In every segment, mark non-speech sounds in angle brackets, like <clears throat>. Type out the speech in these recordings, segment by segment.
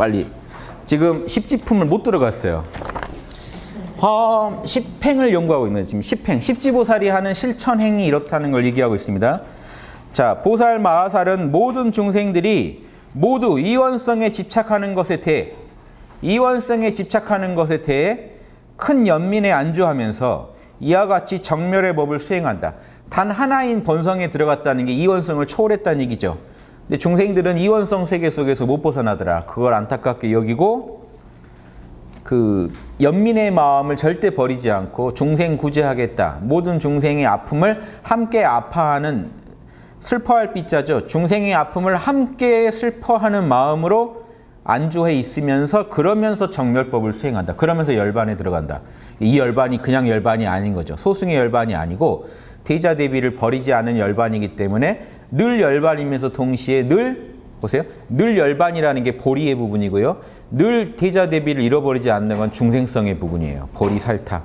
빨리. 지금 십지품을 못 들어갔어요. 어, 십행을 연구하고 있는 지금 십행. 십지보살이 하는 실천행이 이렇다는 걸 얘기하고 있습니다. 자, 보살 마하살은 모든 중생들이 모두 이원성에 집착하는 것에 대해 이원성에 집착하는 것에 대해 큰 연민에 안주하면서 이와 같이 정멸의 법을 수행한다. 단 하나인 본성에 들어갔다는 게 이원성을 초월했다는 얘기죠. 근데 중생들은 이원성 세계 속에서 못 벗어나더라. 그걸 안타깝게 여기고 그 연민의 마음을 절대 버리지 않고 중생 구제하겠다. 모든 중생의 아픔을 함께 아파하는 슬퍼할 삐자죠. 중생의 아픔을 함께 슬퍼하는 마음으로 안주해 있으면서 그러면서 정멸법을 수행한다. 그러면서 열반에 들어간다. 이 열반이 그냥 열반이 아닌 거죠. 소승의 열반이 아니고 대자 대비를 버리지 않은 열반이기 때문에 늘 열반이면서 동시에 늘 보세요. 늘 열반이라는 게 보리의 부분이고요. 늘 대자 대비를 잃어버리지 않는 건 중생성의 부분이에요. 보리 살탕.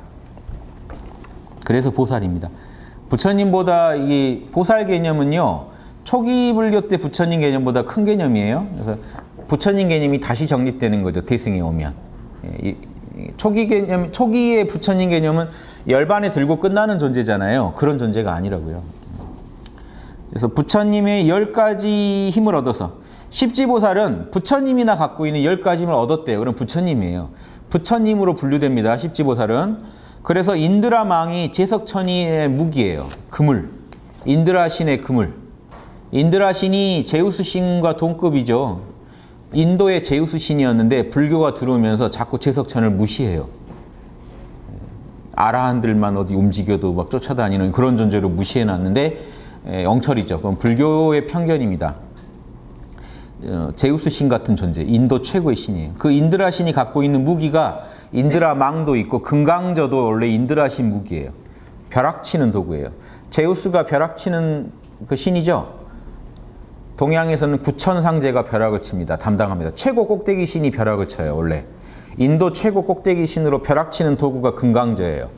그래서 보살입니다. 부처님보다 이 보살 개념은요. 초기 불교 때 부처님 개념보다 큰 개념이에요. 그래서 부처님 개념이 다시 정립되는 거죠. 대승에 오면. 예, 초기 개념, 초기의 부처님 개념은 열반에 들고 끝나는 존재잖아요. 그런 존재가 아니라고요. 그래서 부처님의 열 가지 힘을 얻어서 십지보살은 부처님이나 갖고 있는 열 가지 힘을 얻었대요. 그럼 부처님이에요. 부처님으로 분류됩니다. 십지보살은. 그래서 인드라망이 제석천이의 무기예요. 그물. 인드라신의 그물. 인드라신이 제우스 신과 동급이죠. 인도의 제우스 신이었는데 불교가 들어오면서 자꾸 제석천을 무시해요. 아라한들만 어디 움직여도 막 쫓아다니는 그런 존재로 무시해 놨는데 엉터리죠. 그건 불교의 편견입니다. 어, 제우스 신 같은 존재, 인도 최고의 신이에요. 그 인드라 신이 갖고 있는 무기가 인드라 망도 있고 금강저도 원래 인드라 신 무기예요. 벼락치는 도구예요. 제우스가 벼락치는 그 신이죠. 동양에서는 구천상제가 벼락을 칩니다. 담당합니다. 최고 꼭대기 신이 벼락을 쳐요. 원래. 인도 최고 꼭대기 신으로 벼락치는 도구가 금강저예요.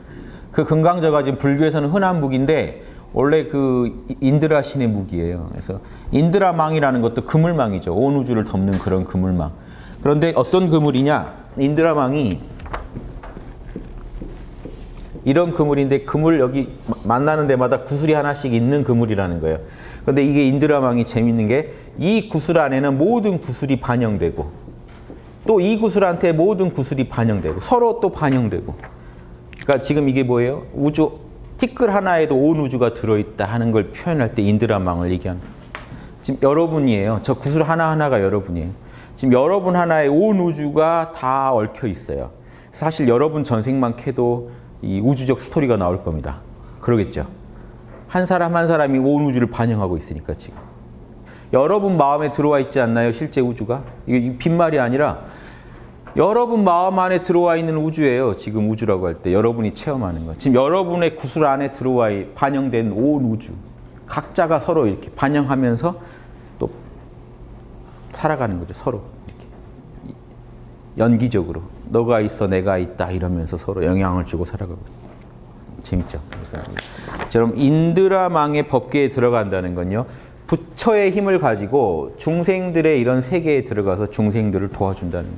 그 금강저가 지금 불교에서는 흔한 무기인데 원래 그 인드라 신의 무기예요. 그래서 인드라망이라는 것도 그물망이죠. 온 우주를 덮는 그런 그물망. 그런데 어떤 그물이냐? 인드라망이 이런 그물인데 그물 여기 만나는 데마다 구슬이 하나씩 있는 그물이라는 거예요. 그런데 이게 인드라망이 재밌는 게 이 구슬 안에는 모든 구슬이 반영되고 또 이 구슬한테 모든 구슬이 반영되고 서로 또 반영되고 그러니까 지금 이게 뭐예요? 우주 티끌 하나에도 온 우주가 들어있다 하는 걸 표현할 때 인드라망을 얘기하는 지금 여러분이에요. 저 구슬 하나하나가 여러분이에요. 지금 여러분 하나에 온 우주가 다 얽혀 있어요. 사실 여러분 전생만 캐도 이 우주적 스토리가 나올 겁니다. 그러겠죠. 한 사람 한 사람이 온 우주를 반영하고 있으니까 지금. 여러분 마음에 들어와 있지 않나요? 실제 우주가? 이게 빈말이 아니라 여러분 마음 안에 들어와 있는 우주예요. 지금 우주라고 할 때 여러분이 체험하는 거. 지금 여러분의 구슬 안에 들어와 반영된 온 우주. 각자가 서로 이렇게 반영하면서 또 살아가는 거죠. 서로 이렇게 연기적으로 너가 있어 내가 있다 이러면서 서로 영향을 주고 살아가고 재밌죠. 그럼 인드라망의 법계에 들어간다는 건요. 부처의 힘을 가지고 중생들의 이런 세계에 들어가서 중생들을 도와준다는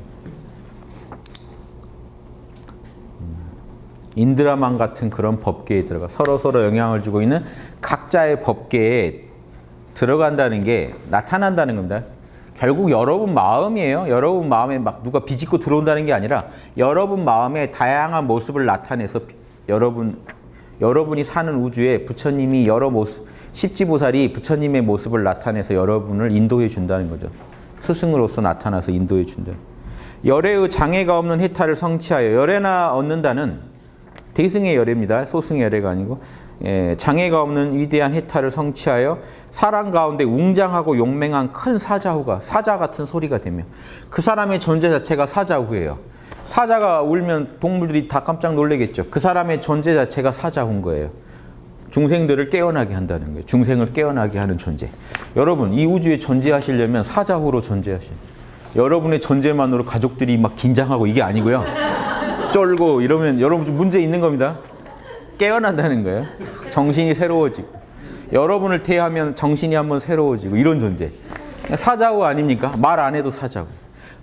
인드라망 같은 그런 법계에 들어가 서로 서로 영향을 주고 있는 각자의 법계에 들어간다는 게 나타난다는 겁니다. 결국 여러분 마음이에요. 여러분 마음에 막 누가 비집고 들어온다는 게 아니라 여러분 마음의 다양한 모습을 나타내서 여러분 여러분이 사는 우주에 부처님이 여러 모습 십지보살이 부처님의 모습을 나타내서 여러분을 인도해 준다는 거죠. 스승으로서 나타나서 인도해 준다. 열애의 장애가 없는 해탈을 성취하여 열애나 얻는다는 대승의 열애입니다. 소승의 열애가 아니고 예, 장애가 없는 위대한 해탈을 성취하여 사람 가운데 웅장하고 용맹한 큰 사자후가 사자 같은 소리가 되며 그 사람의 존재 자체가 사자후예요. 사자가 울면 동물들이 다 깜짝 놀라겠죠. 그 사람의 존재 자체가 사자후인 거예요. 중생들을 깨어나게 한다는 거예요. 중생을 깨어나게 하는 존재. 여러분 이 우주에 존재하시려면 사자후로 존재하시 여러분의 존재만으로 가족들이 막 긴장하고 이게 아니고요. 쫄고 이러면 여러분 좀 문제 있는 겁니다. 깨어난다는 거예요. 정신이 새로워지고 여러분을 대하면 정신이 한번 새로워지고 이런 존재. 사자고 아닙니까? 말 안 해도 사자고.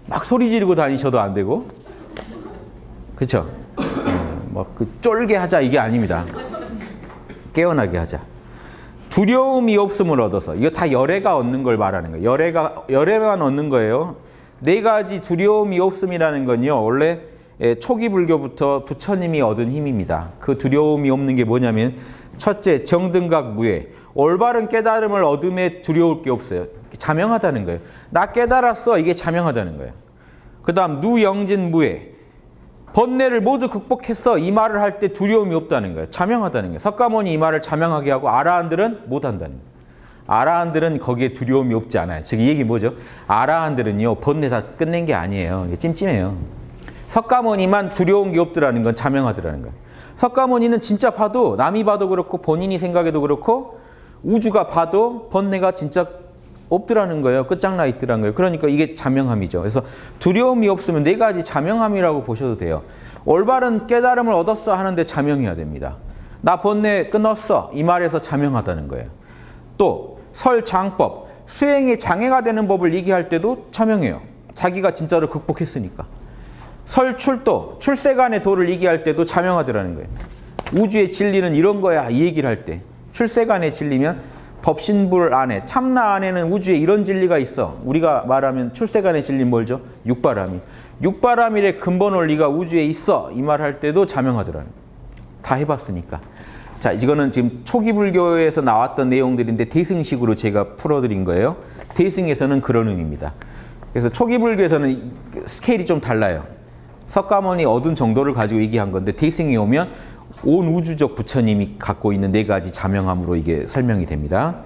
막 소리 지르고 다니셔도 안 되고 그렇죠? 뭐그 쫄게 하자 이게 아닙니다. 깨어나게 하자. 두려움이 없음을 얻어서 이거 다 열애가 얻는 걸 말하는 거예요. 열애가 열애만 얻는 거예요. 네 가지 두려움이 없음이라는 건요. 원래 예, 초기 불교부터 부처님이 얻은 힘입니다. 그 두려움이 없는 게 뭐냐면 첫째 정등각 무예 올바른 깨달음을 얻음에 두려울 게 없어요. 자명하다는 거예요. 나 깨달았어 이게 자명하다는 거예요. 그 다음 누영진 무예 번뇌를 모두 극복했어 이 말을 할 때 두려움이 없다는 거예요. 자명하다는 거예요. 석가모니 이 말을 자명하게 하고 아라한들은 못한다는 거예요. 아라한들은 거기에 두려움이 없지 않아요. 즉 이 얘기 뭐죠? 아라한들은요 번뇌 다 끝낸 게 아니에요. 찜찜해요. 석가모니만 두려운 게 없더라는 건 자명하더라는 거예요. 석가모니는 진짜 봐도 남이 봐도 그렇고 본인이 생각해도 그렇고 우주가 봐도 번뇌가 진짜 없더라는 거예요. 끝장나 있더라는 거예요. 그러니까 이게 자명함이죠. 그래서 두려움이 없으면 네 가지 자명함이라고 보셔도 돼요. 올바른 깨달음을 얻었어 하는데 자명해야 됩니다. 나 번뇌 끊었어 이 말에서 자명하다는 거예요. 또 설장법 수행에 장애가 되는 법을 얘기할 때도 자명해요. 자기가 진짜로 극복했으니까. 설출도 출세간의 도를 얘기할 때도 자명하더라는 거예요. 우주의 진리는 이런 거야 이 얘기를 할 때 출세간의 진리면 법신불 안에 참나 안에는 우주에 이런 진리가 있어. 우리가 말하면 출세간의 진리는 뭘죠? 육바람이. 육바람일의 근본 원리가 우주에 있어. 이 말 할 때도 자명하더라는 다 해봤으니까. 자, 이거는 지금 초기 불교에서 나왔던 내용들인데 대승식으로 제가 풀어드린 거예요. 대승에서는 그런 의미입니다. 그래서 초기 불교에서는 스케일이 좀 달라요. 석가모니 얻은 정도를 가지고 얘기한 건데 대승이 오면 온 우주적 부처님이 갖고 있는 네 가지 자명함으로 이게 설명이 됩니다.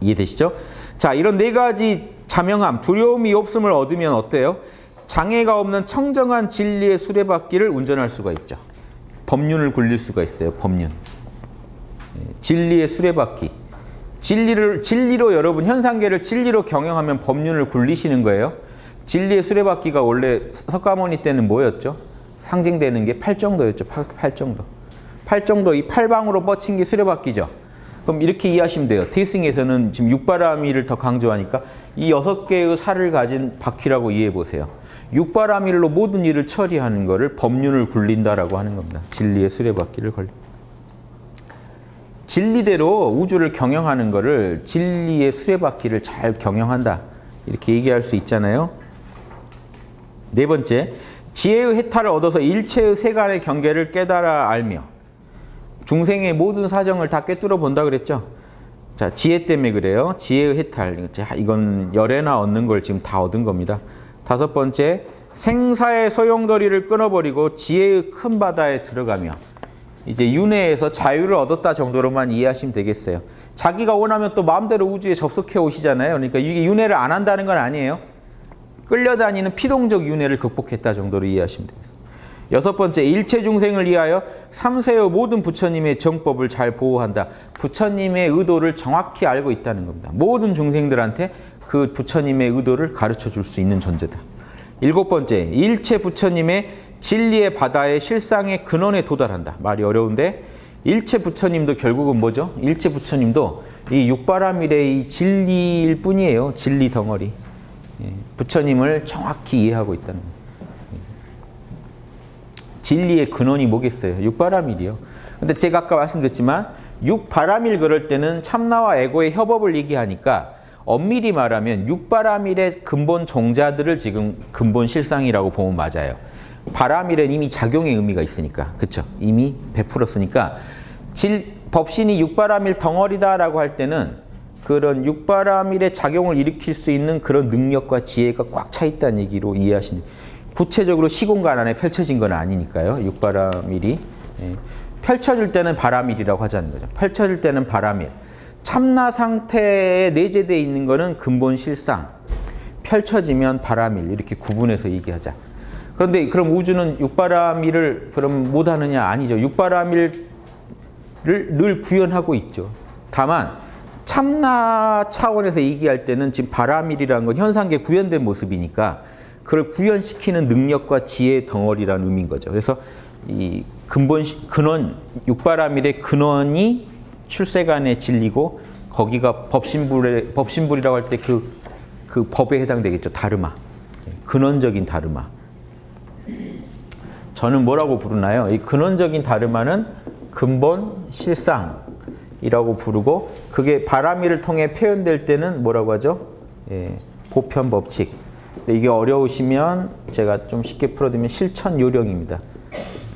이해되시죠? 자, 이런 네 가지 자명함, 두려움이 없음을 얻으면 어때요? 장애가 없는 청정한 진리의 수레바퀴를 운전할 수가 있죠. 법륜을 굴릴 수가 있어요. 법륜. 예, 진리의 수레바퀴. 진리를 진리로 여러분 현상계를 진리로 경영하면 법륜을 굴리시는 거예요. 진리의 수레바퀴가 원래 석가모니 때는 뭐였죠? 상징되는 게 팔 정도였죠. 팔, 팔 정도. 팔 정도 이 팔방으로 뻗친 게 수레바퀴죠. 그럼 이렇게 이해하시면 돼요. 테이싱에서는 지금 육바라미를 더 강조하니까 이 여섯 개의 살을 가진 바퀴라고 이해해 보세요. 육바라밀로 모든 일을 처리하는 것을 법륜을 굴린다라고 하는 겁니다. 진리의 수레바퀴를 걸리. 진리대로 우주를 경영하는 것을 진리의 수레바퀴를 잘 경영한다. 이렇게 얘기할 수 있잖아요. 네 번째, 지혜의 해탈을 얻어서 일체의 세간의 경계를 깨달아 알며 중생의 모든 사정을 다 꿰뚫어 본다 그랬죠. 자, 지혜 때문에 그래요. 지혜의 해탈. 이건 열애나 얻는 걸 지금 다 얻은 겁니다. 다섯 번째, 생사의 소용돌이를 끊어버리고 지혜의 큰 바다에 들어가며 이제 윤회에서 자유를 얻었다 정도로만 이해하시면 되겠어요. 자기가 원하면 또 마음대로 우주에 접속해 오시잖아요. 그러니까 이게 윤회를 안 한다는 건 아니에요. 끌려다니는 피동적 윤회를 극복했다 정도로 이해하시면 되겠습니다. 여섯 번째, 일체 중생을 위하여 삼세의 모든 부처님의 정법을 잘 보호한다. 부처님의 의도를 정확히 알고 있다는 겁니다. 모든 중생들한테 그 부처님의 의도를 가르쳐 줄 수 있는 존재다. 일곱 번째, 일체 부처님의 진리의 바다의 실상의 근원에 도달한다. 말이 어려운데 일체 부처님도 결국은 뭐죠? 일체 부처님도 이 육바라밀의 이 진리일 뿐이에요. 진리 덩어리. 예, 부처님을 정확히 이해하고 있다는 거예요. 진리의 근원이 뭐겠어요? 육바라밀이요. 근데 제가 아까 말씀드렸지만 육바라밀 그럴 때는 참나와 에고의 협업을 얘기하니까 엄밀히 말하면 육바라밀의 근본 종자들을 지금 근본 실상이라고 보면 맞아요. 바라밀은 이미 작용의 의미가 있으니까. 그렇죠? 이미 베풀었으니까 질, 법신이 육바라밀 덩어리다라고 할 때는 그런 육바라밀의 작용을 일으킬 수 있는 그런 능력과 지혜가 꽉 차 있다는 얘기로 이해하시면. 구체적으로 시공간 안에 펼쳐진 건 아니니까요. 육바라밀이. 예. 펼쳐질 때는 바라밀이라고 하자는 거죠. 펼쳐질 때는 바라밀. 참나 상태에 내재되어 있는 것은 근본 실상. 펼쳐지면 바라밀. 이렇게 구분해서 얘기하자. 그런데 그럼 우주는 육바라밀을 그럼 못하느냐? 아니죠. 육바라밀을 늘 구현하고 있죠. 다만 참나 차원에서 얘기할 때는 지금 바라밀이라는 건 현상계 구현된 모습이니까 그걸 구현시키는 능력과 지혜의 덩어리라는 의미인 거죠. 그래서 이 근본 근원 육바라밀의 근원이 출세간의 진리고 거기가 법신불의 법신불이라고 할 때 그그 그 법에 해당되겠죠. 다르마. 근원적인 다르마. 저는 뭐라고 부르나요? 이 근원적인 다르마는 근본 실상 이라고 부르고 그게 바람이를 통해 표현될 때는 뭐라고 하죠? 예, 보편 법칙. 이게 어려우시면 제가 좀 쉽게 풀어드리면 실천 요령입니다.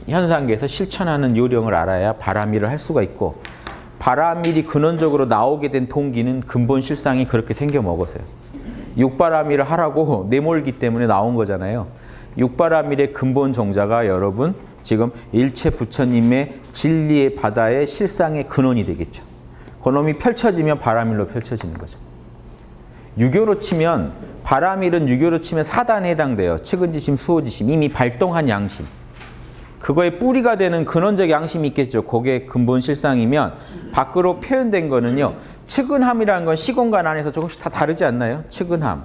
현상계에서 실천하는 요령을 알아야 바람일을 할 수가 있고 바람일이 근원적으로 나오게 된 동기는 근본 실상이 그렇게 생겨 먹어서요. 육바람일을 하라고 <laughs> 내몰기 때문에 나온 거잖아요. 육바람일의 근본 정자가 여러분 지금 일체 부처님의 진리의 바다의 실상의 근원이 되겠죠. 그놈이 펼쳐지면 바람일로 펼쳐지는 거죠. 유교로 치면 바람일은 유교로 치면 사단에 해당돼요. 측은지심, 수호지심 이미 발동한 양심. 그거의 뿌리가 되는 근원적 양심이 있겠죠. 그게 근본 실상이면 밖으로 표현된 거는요. 측은함이라는 건 시공간 안에서 조금씩 다 다르지 않나요? 측은함,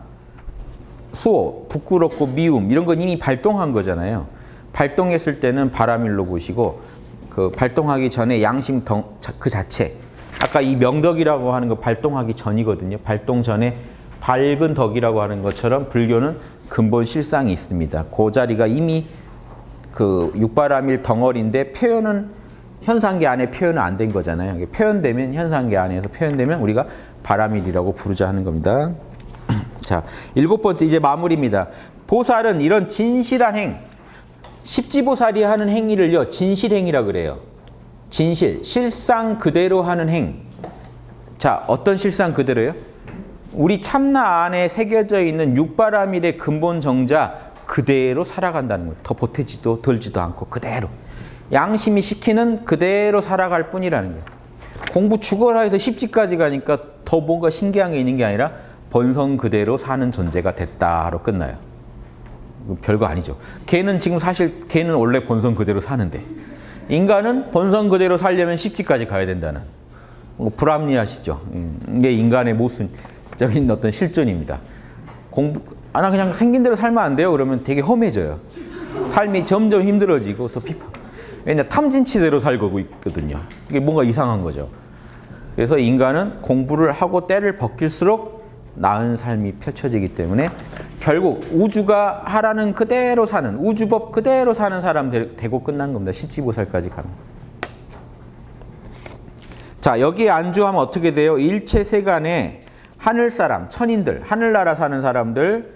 수호, 부끄럽고 미움 이런 건 이미 발동한 거잖아요. 발동했을 때는 바람일로 보시고 그 발동하기 전에 양심 덩, 그 자체 아까 이 명덕이라고 하는 거 발동하기 전이거든요. 발동 전에 밝은 덕이라고 하는 것처럼 불교는 근본 실상이 있습니다. 그 자리가 이미 그 육바람일 덩어리인데 표현은 현상계 안에 표현은 안 된 거잖아요. 표현되면 현상계 안에서 표현되면 우리가 바람일이라고 부르자 하는 겁니다. <clears throat> 자, 일곱 번째 이제 마무리입니다. 보살은 이런 진실한 행, 십지보살이 하는 행위를요, 진실행위라 그래요. 진실, 실상 그대로 하는 행. 자, 어떤 실상 그대로요? 우리 참나 안에 새겨져 있는 육바라밀의 근본 정자 그대로 살아간다는 거예요. 더 보태지도 덜지도 않고 그대로. 양심이 시키는 그대로 살아갈 뿐이라는 거예요. 공부 죽어라 해서 십지까지 가니까 더 뭔가 신기한 게 있는 게 아니라 본성 그대로 사는 존재가 됐다로 끝나요. 별거 아니죠. 걔는 지금 사실 걔는 원래 본성 그대로 사는데 인간은 본성 그대로 살려면 십지까지 가야 된다는 뭐 불합리하시죠. 음, 이게 인간의 모순적인 어떤 실존입니다. 공부 아, 나 그냥 생긴 대로 살면 안 돼요. 그러면 되게 험해져요. 삶이 점점 힘들어지고 더 피파. 왜냐 탐진치대로 살고 있거든요. 이게 뭔가 이상한 거죠. 그래서 인간은 공부를 하고 때를 벗길수록 나은 삶이 펼쳐지기 때문에 결국 우주가 하라는 그대로 사는 우주법 그대로 사는 사람 되고 끝난 겁니다. 십지보살까지 가면. 자 여기에 안주하면 어떻게 돼요? 일체 세간에 하늘 사람, 천인들, 하늘나라 사는 사람들,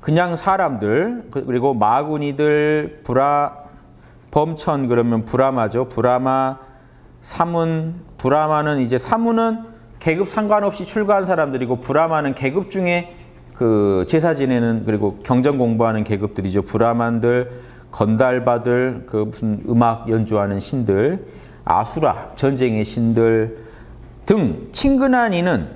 그냥 사람들 그, 그리고 마구니들 브라 범천 그러면 브라마죠. 브라마 사문 브라마는 이제 사문은 계급 상관없이 출가한 사람들이고 브라마는 계급 중에 그 제사 지내는 그리고 경전 공부하는 계급들이죠. 브라만들, 건달바들, 그 무슨 음악 연주하는 신들, 아수라 전쟁의 신들 등 친근한 이는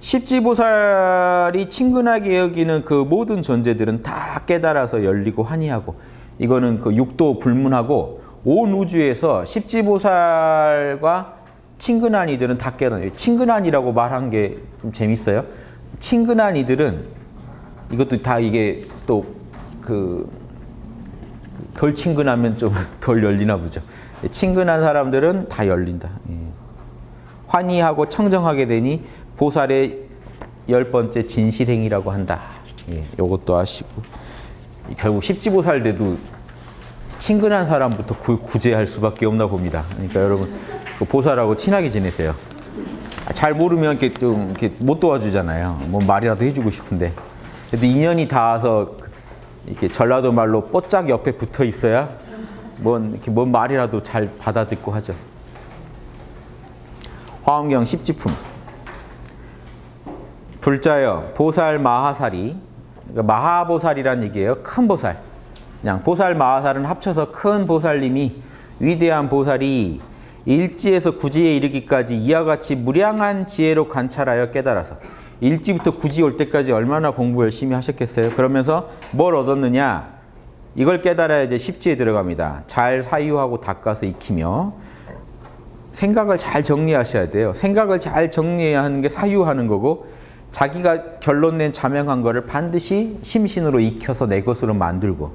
십지보살이 친근하게 여기는 그 모든 존재들은 다 깨달아서 열리고 환희하고 이거는 그 육도 불문하고 온 우주에서 십지보살과 친근한 이들은 다 깨달아요. 친근한 이라고 말한 게 좀 재밌어요. 친근한 이들은 이것도 다 이게 또 그 덜 친근하면 좀 <laughs> 덜 열리나 보죠. 친근한 사람들은 다 열린다. 예. 환희하고 청정하게 되니 보살의 열 번째 진실행이라고 한다. 예, 요것도 아시고 결국 십지보살 돼도 친근한 사람부터 구, 제할 수밖에 없나 봅니다. 그러니까 여러분 그 보살하고 친하게 지내세요. 잘 모르면 이렇게 좀 이렇게 못 도와주잖아요. 뭐 말이라도 해주고 싶은데. 근데 인연이 닿아서 이렇게 전라도 말로 뽀짝 옆에 붙어 있어야 뭔 이렇게 뭔 말이라도 잘 받아듣고 하죠. 화엄경 십지품. 불자여 보살 마하살이 그러니까 마하보살이란 얘기예요. 큰 보살. 그냥 보살 마하살은 합쳐서 큰 보살님이 위대한 보살이 일지에서 구지에 이르기까지 이와 같이 무량한 지혜로 관찰하여 깨달아서 일지부터 구지 올 때까지 얼마나 공부 열심히 하셨겠어요. 그러면서 뭘 얻었느냐? 이걸 깨달아야 이제 십지에 들어갑니다. 잘 사유하고 닦아서 익히며 생각을 잘 정리하셔야 돼요. 생각을 잘 정리해야 하는 게 사유하는 거고 자기가 결론 낸 자명한 거를 반드시 심신으로 익혀서 내 것으로 만들고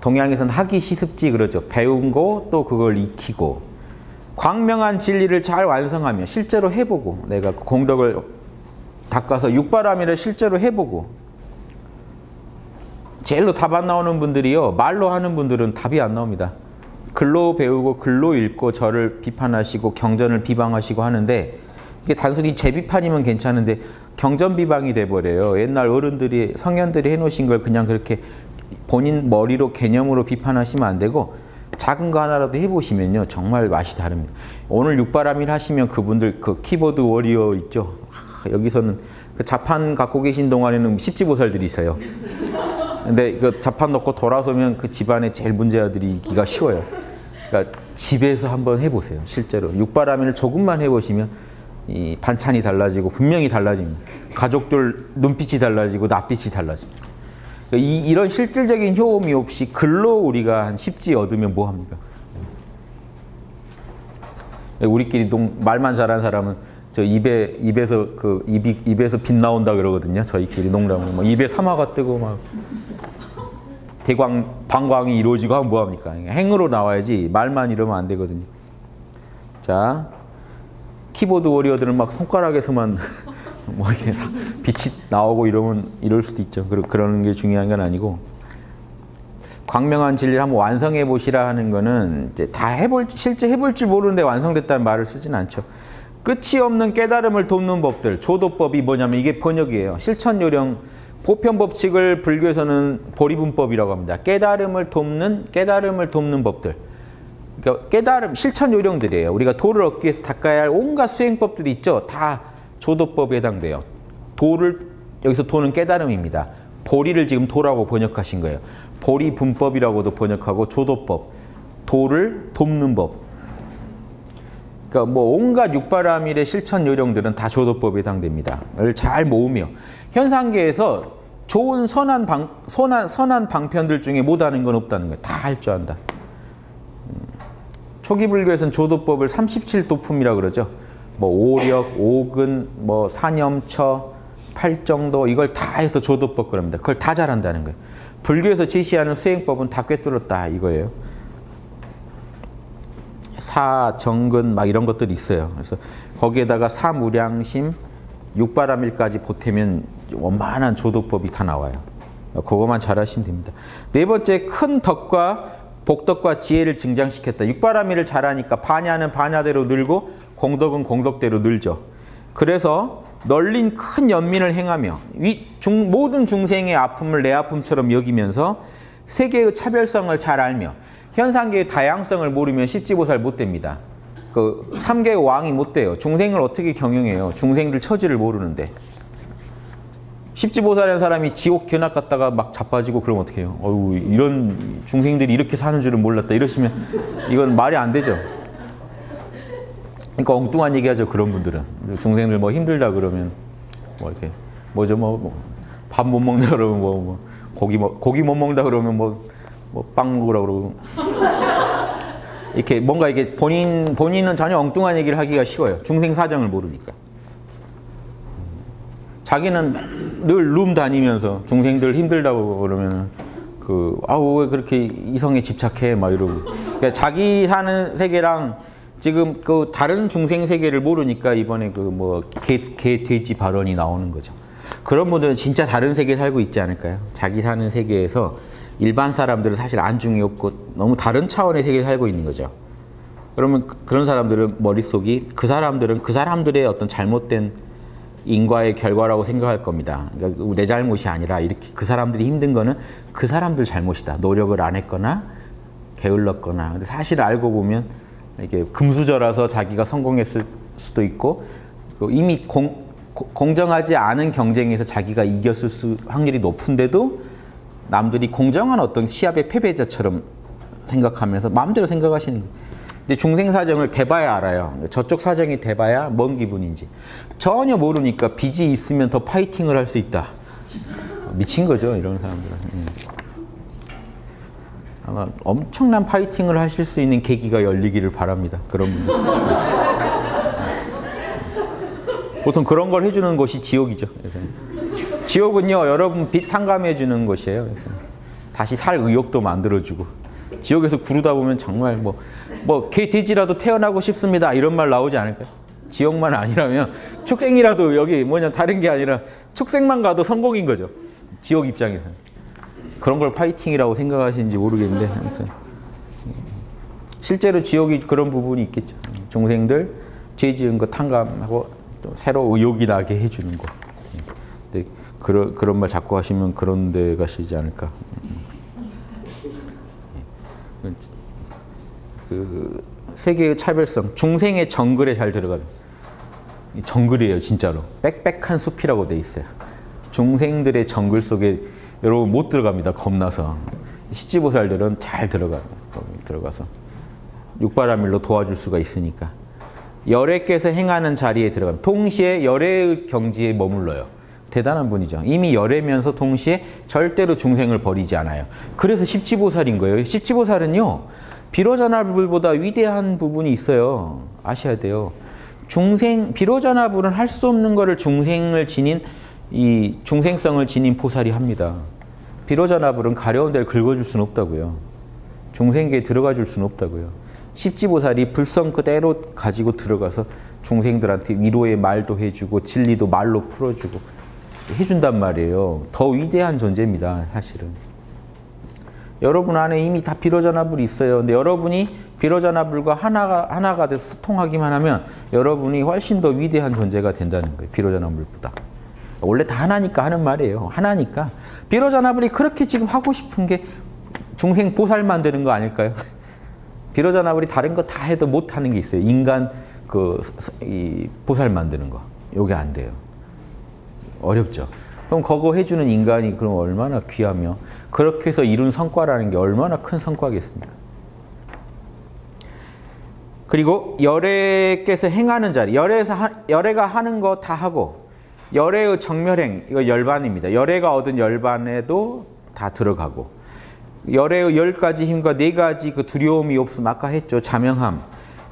동양에서는 학이 시습지 그러죠. 배운 거 또 그걸 익히고 광명한 진리를 잘 완성하며 실제로 해보고 내가 그 공덕을 닦아서 육바람이를 실제로 해보고 제일로 답 안 나오는 분들이요. 말로 하는 분들은 답이 안 나옵니다. 글로 배우고 글로 읽고 저를 비판하시고 경전을 비방하시고 하는데 이게 단순히 제 비판이면 괜찮은데 경전 비방이 돼버려요. 옛날 어른들이 성현들이 해놓으신 걸 그냥 그렇게 본인 머리로 개념으로 비판하시면 안 되고 작은 거 하나라도 해보시면요 정말 맛이 다릅니다. 오늘 육바람일 하시면 그분들 그 키보드 워리어 있죠. 여기서는 그 자판 갖고 계신 동안에는 십지보살들이 있어요. 근데 그 자판 넣고 돌아서면 그 집안에 제일 문제아들이기가 쉬워요. 그러니까 집에서 한번 해보세요. 실제로 육바람일을 조금만 해보시면 이 반찬이 달라지고 분명히 달라집니다. 가족들 눈빛이 달라지고 낯빛이 달라집니다. 이, 이런 실질적인 효험이 없이 글로 우리가 한 십지 얻으면 뭐 합니까? 우리끼리 동, 말만 잘하는 사람은 저 입에 입에서 그 입이 입에서 빛 나온다 그러거든요. 저희끼리 농담으로 뭐 입에 사마가 뜨고 막 대광 방광이 이루어지고 하면 뭐 합니까? 행으로 나와야지 말만 이러면 안 되거든요. 자 키보드 워리어들은 막 손가락에서만 뭐 이렇게 빛이 나오고 이러면 이럴 수도 있죠. 그런 게 중요한 건 아니고 광명한 진리를 한번 완성해 보시라 하는 거는 이제 다 해볼 실제 해볼 줄 모르는데 완성됐다는 말을 쓰진 않죠. 끝이 없는 깨달음을 돕는 법들 조도법이 뭐냐면 이게 번역이에요. 실천 요령 보편 법칙을 불교에서는 보리분법이라고 합니다. 깨달음을 돕는 깨달음을 돕는 법들. 그러니까 깨달음 실천 요령들이에요. 우리가 도를 얻기 위해서 닦아야 할 온갖 수행법들이 있죠. 다 조도법에 해당돼요. 도를 여기서 도는 깨달음입니다. 보리를 지금 도라고 번역하신 거예요. 보리 분법이라고도 번역하고 조도법, 도를 돕는 법. 그러니까 뭐 온갖 육바라밀의 실천 요령들은 다 조도법에 해당됩니다.를 잘 모으며 현상계에서 좋은 선한 방 선한 선한 방편들 중에 못하는 건 없다는 거예요. 다 할 줄 안다. 음. 초기 불교에서는 조도법을 37도품이라 그러죠. 뭐 오력, 오근, 뭐 사념처, 팔정도 이걸 다 해서 조도법 그럽니다. 그걸 다 잘한다는 거예요. 불교에서 제시하는 수행법은 다 꿰뚫었다 이거예요. 사, 정근 막 이런 것들이 있어요. 그래서 거기에다가 사무량심, 육바라밀까지 보태면 원만한 조도법이 다 나와요. 그거만 잘하시면 됩니다. 네 번째 큰 덕과 복덕과 지혜를 증장시켰다. 육바라밀을 잘하니까 반야는 반야대로 늘고 공덕은 공덕대로 늘죠. 그래서 널린 큰 연민을 행하며 위, 중, 모든 중생의 아픔을 내 아픔처럼 여기면서 세계의 차별성을 잘 알며 현상계의 다양성을 모르면 십지보살 못 됩니다. 그 3계 왕이 못 돼요. 중생을 어떻게 경영해요? 중생들 처지를 모르는데. 십지보살이라는 사람이 지옥 견학 갔다가 막 자빠지고 그러면 어떡 해요? 어우, 이런 중생들이 이렇게 사는 줄은 몰랐다. 이러시면 이건 말이 안 되죠. 그러니까 엉뚱한 얘기 하죠. 그런 분들은. 중생들 뭐 힘들다 그러면 뭐 이렇게 뭐죠? 뭐 밥 못 먹는다 그러면 뭐, 뭐 고기 뭐 고기 못 먹는다 그러면 뭐 뭐 빵 먹으라 그러고 <laughs> 이렇게 뭔가 이게 본인 본인은 전혀 엉뚱한 얘기를 하기가 쉬워요. 중생 사정을 모르니까. 자기는 늘 룸 다니면서 중생들 힘들다고 그러면 그 아우 왜 그렇게 이성에 집착해 막 이러고 그러니까 자기 사는 세계랑 지금 그 다른 중생 세계를 모르니까 이번에 그 뭐 개, 개, 돼지 발언이 나오는 거죠. 그런 분들은 진짜 다른 세계에 살고 있지 않을까요? 자기 사는 세계에서 일반 사람들은 사실 안중이 없고 너무 다른 차원의 세계에 살고 있는 거죠. 그러면 그, 그런 사람들은 머릿속이 그 사람들은 그 사람들의 어떤 잘못된 인과의 결과라고 생각할 겁니다. 그러니까 내 잘못이 아니라 이렇게 그 사람들이 힘든 거는 그 사람들 잘못이다. 노력을 안 했거나 게을렀거나. 근데 사실 알고 보면 이게 금수저라서 자기가 성공했을 수도 있고 그 이미 공, 공정하지 않은 경쟁에서 자기가 이겼을 수, 확률이 높은데도 남들이 공정한 어떤 시합의 패배자처럼 생각하면서 마음대로 생각하시는 거예요. 근데 중생 사정을 대봐야 알아요. 저쪽 사정이 대봐야 뭔 기분인지. 전혀 모르니까 빚이 있으면 더 파이팅을 할 수 있다. 미친 거죠, 이런 사람들은. 예. 아마 엄청난 파이팅을 하실 수 있는 계기가 열리기를 바랍니다. 그런 분들. 보통 그런 걸 해주는 곳이 지옥이죠. 지옥은요, 여러분 빚 탕감해 주는 곳이에요. 다시 살 의욕도 만들어주고. 지옥에서 구르다 보면 정말 뭐, 뭐, 개, 돼지라도 태어나고 싶습니다. 이런 말 나오지 않을까요? 지옥만 아니라면 축생이라도 여기 뭐냐 다른 게 아니라 축생만 가도 성공인 거죠. 지옥 입장에서는. 그런 걸 파이팅이라고 생각하시는지 모르겠는데 아무튼 실제로 지옥이 그런 부분이 있겠죠. 중생들 죄 지은 거 탕감하고 또 새로 의욕이 나게 해주는 거. 근데 그런 그런 말 자꾸 하시면 그런 데 가시지 않을까. 그 세계의 차별성, 중생의 정글에 잘 들어가는 정글이에요, 진짜로. 빽빽한 숲이라고 돼 있어요. 중생들의 정글 속에 여러분 못 들어갑니다, 겁나서. 십지보살들은 잘 들어가요, 들어가서. 육바라밀로 도와줄 수가 있으니까. 열애께서 행하는 자리에 들어가면 동시에 열애의 경지에 머물러요. 대단한 분이죠. 이미 열애면서 동시에 절대로 중생을 버리지 않아요. 그래서 십지보살인 거예요. 십지보살은요. 비로자나불보다 위대한 부분이 있어요. 아셔야 돼요. 중생 비로자나불은 할 수 없는 거를 중생을 지닌 이 중생성을 지닌 보살이 합니다. 비로자나불은 가려운 데를 긁어줄 수는 없다고요. 중생계에 들어가 줄 수는 없다고요. 십지보살이 불성 그대로 가지고 들어가서 중생들한테 위로의 말도 해주고 진리도 말로 풀어주고 해준단 말이에요. 더 위대한 존재입니다. 사실은. 여러분 안에 이미 다 비로자나불이 있어요. 근데 여러분이 비로자나불과 하나가, 하나가 돼서 소통하기만 하면 여러분이 훨씬 더 위대한 존재가 된다는 거예요. 비로자나불보다. 원래 다 하나니까 하는 말이에요. 하나니까. 비로자나불이 그렇게 지금 하고 싶은 게 중생 보살 만드는 거 아닐까요? <laughs> 비로자나불이 다른 거 다 해도 못 하는 게 있어요. 인간 그이 보살 만드는 거. 요게 안 돼요. 어렵죠. 그럼 그거 해주는 인간이 그럼 얼마나 귀하며 그렇게 해서 이룬 성과라는 게 얼마나 큰 성과겠습니까? 그리고 열애께서 행하는 자리, 열애에서 하, 열애가 하는 거 다 하고 열애의 정멸행, 이거 열반입니다. 열애가 얻은 열반에도 다 들어가고 열애의 열 가지 힘과 네 가지 그 두려움이 없음 아까 했죠. 자명함.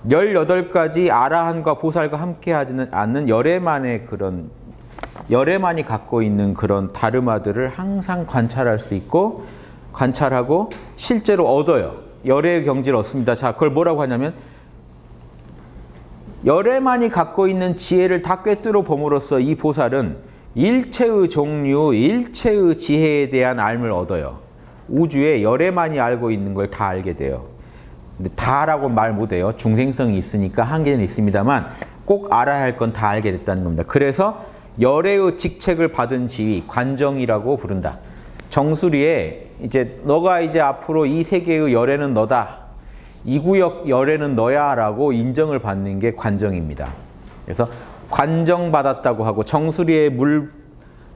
열여덟 가지 아라한과 보살과 함께 하지는 않는 열애만의 그런 열애만이 갖고 있는 그런 다르마들을 항상 관찰할 수 있고 관찰하고 실제로 얻어요. 열애의 경지를 얻습니다. 자, 그걸 뭐라고 하냐면 열애만이 갖고 있는 지혜를 다 꿰뚫어 봄으로써 이 보살은 일체의 종류, 일체의 지혜에 대한 알을 얻어요. 우주에 열애만이 알고 있는 걸 다 알게 돼요. 근데 다라고 말 못해요. 중생성이 있으니까 한계는 있습니다만 꼭 알아야 할 건 다 알게 됐다는 겁니다. 그래서 열애의 직책을 받은 지위, 관정이라고 부른다. 정수리에 이제 너가 이제 앞으로 이 세계의 열애는 너다. 이 구역 열애는 너야라고 인정을 받는 게 관정입니다. 그래서 관정받았다고 하고 정수리에 물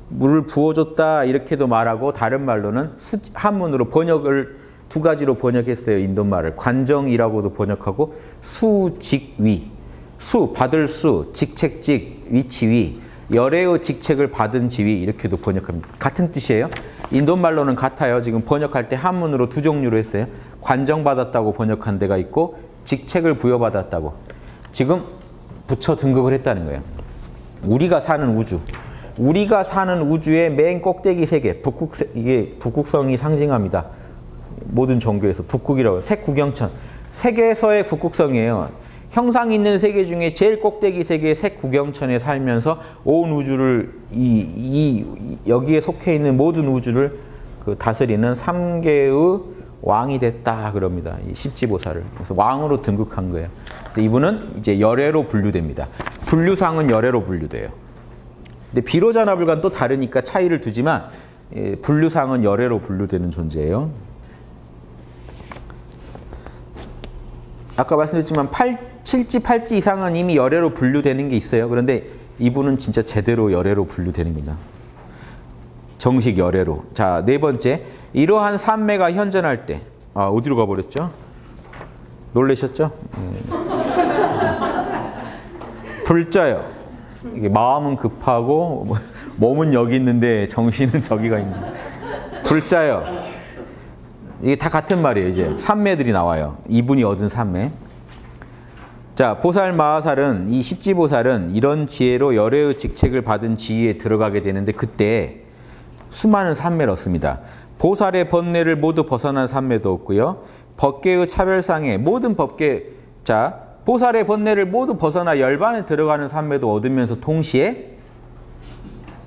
물을 부어줬다 이렇게도 말하고 다른 말로는 수, 한문으로 번역을 두 가지로 번역했어요. 인도말을 관정이라고도 번역하고 수직위 수 받을 수 직책직 위치위 열애의 직책을 받은 지위 이렇게도 번역합니다. 같은 뜻이에요. 인도말로는 같아요. 지금 번역할 때 한문으로 두 종류로 했어요. 관정받았다고 번역한 데가 있고 직책을 부여받았다고. 지금 부처 등극을 했다는 거예요. 우리가 사는 우주. 우리가 사는 우주의 맨 꼭대기 세계, 북극 이게 북극성이 상징합니다. 모든 종교에서 북극이라고 색구경천. 세계에서의 북극성이에요. 형상 있는 세계 중에 제일 꼭대기 세계 색구경천에 살면서 온 우주를 이, 이 여기에 속해 있는 모든 우주를 그 다스리는 삼계의 왕이 됐다 그럽니다. 이 십지보살을. 그래서 왕으로 등극한 거예요. 이분은 이제 열애로 분류됩니다. 분류상은 열애로 분류돼요. 근데 비로자나불과는 또 다르니까 차이를 두지만 예, 분류상은 열애로 분류되는 존재예요. 아까 말씀드렸지만 8, 7지, 8지 이상은 이미 열애로 분류되는 게 있어요. 그런데 이분은 진짜 제대로 열애로 분류되는 겁니다. 정식 열애로. 자, 네 번째. 이러한 삼매가 현존할 때. 아, 어디로 가버렸죠? 놀라셨죠? 음. <laughs> 불자요. 이게 마음은 급하고 뭐, 몸은 여기 있는데 정신은 저기가 있는. 불자요. 이게 다 같은 말이에요. 이제 삼매들이 나와요. 이분이 얻은 삼매. 자, 보살 마하살은 이 십지보살은 이런 지혜로 열애의 직책을 받은 지위에 들어가게 되는데 그때 수많은 삼매를 얻습니다. 보살의 번뇌를 모두 벗어난 삼매도 없고요. 법계의 차별상에 모든 법계 자 보살의 번뇌를 모두 벗어나 열반에 들어가는 삼매도 얻으면서 동시에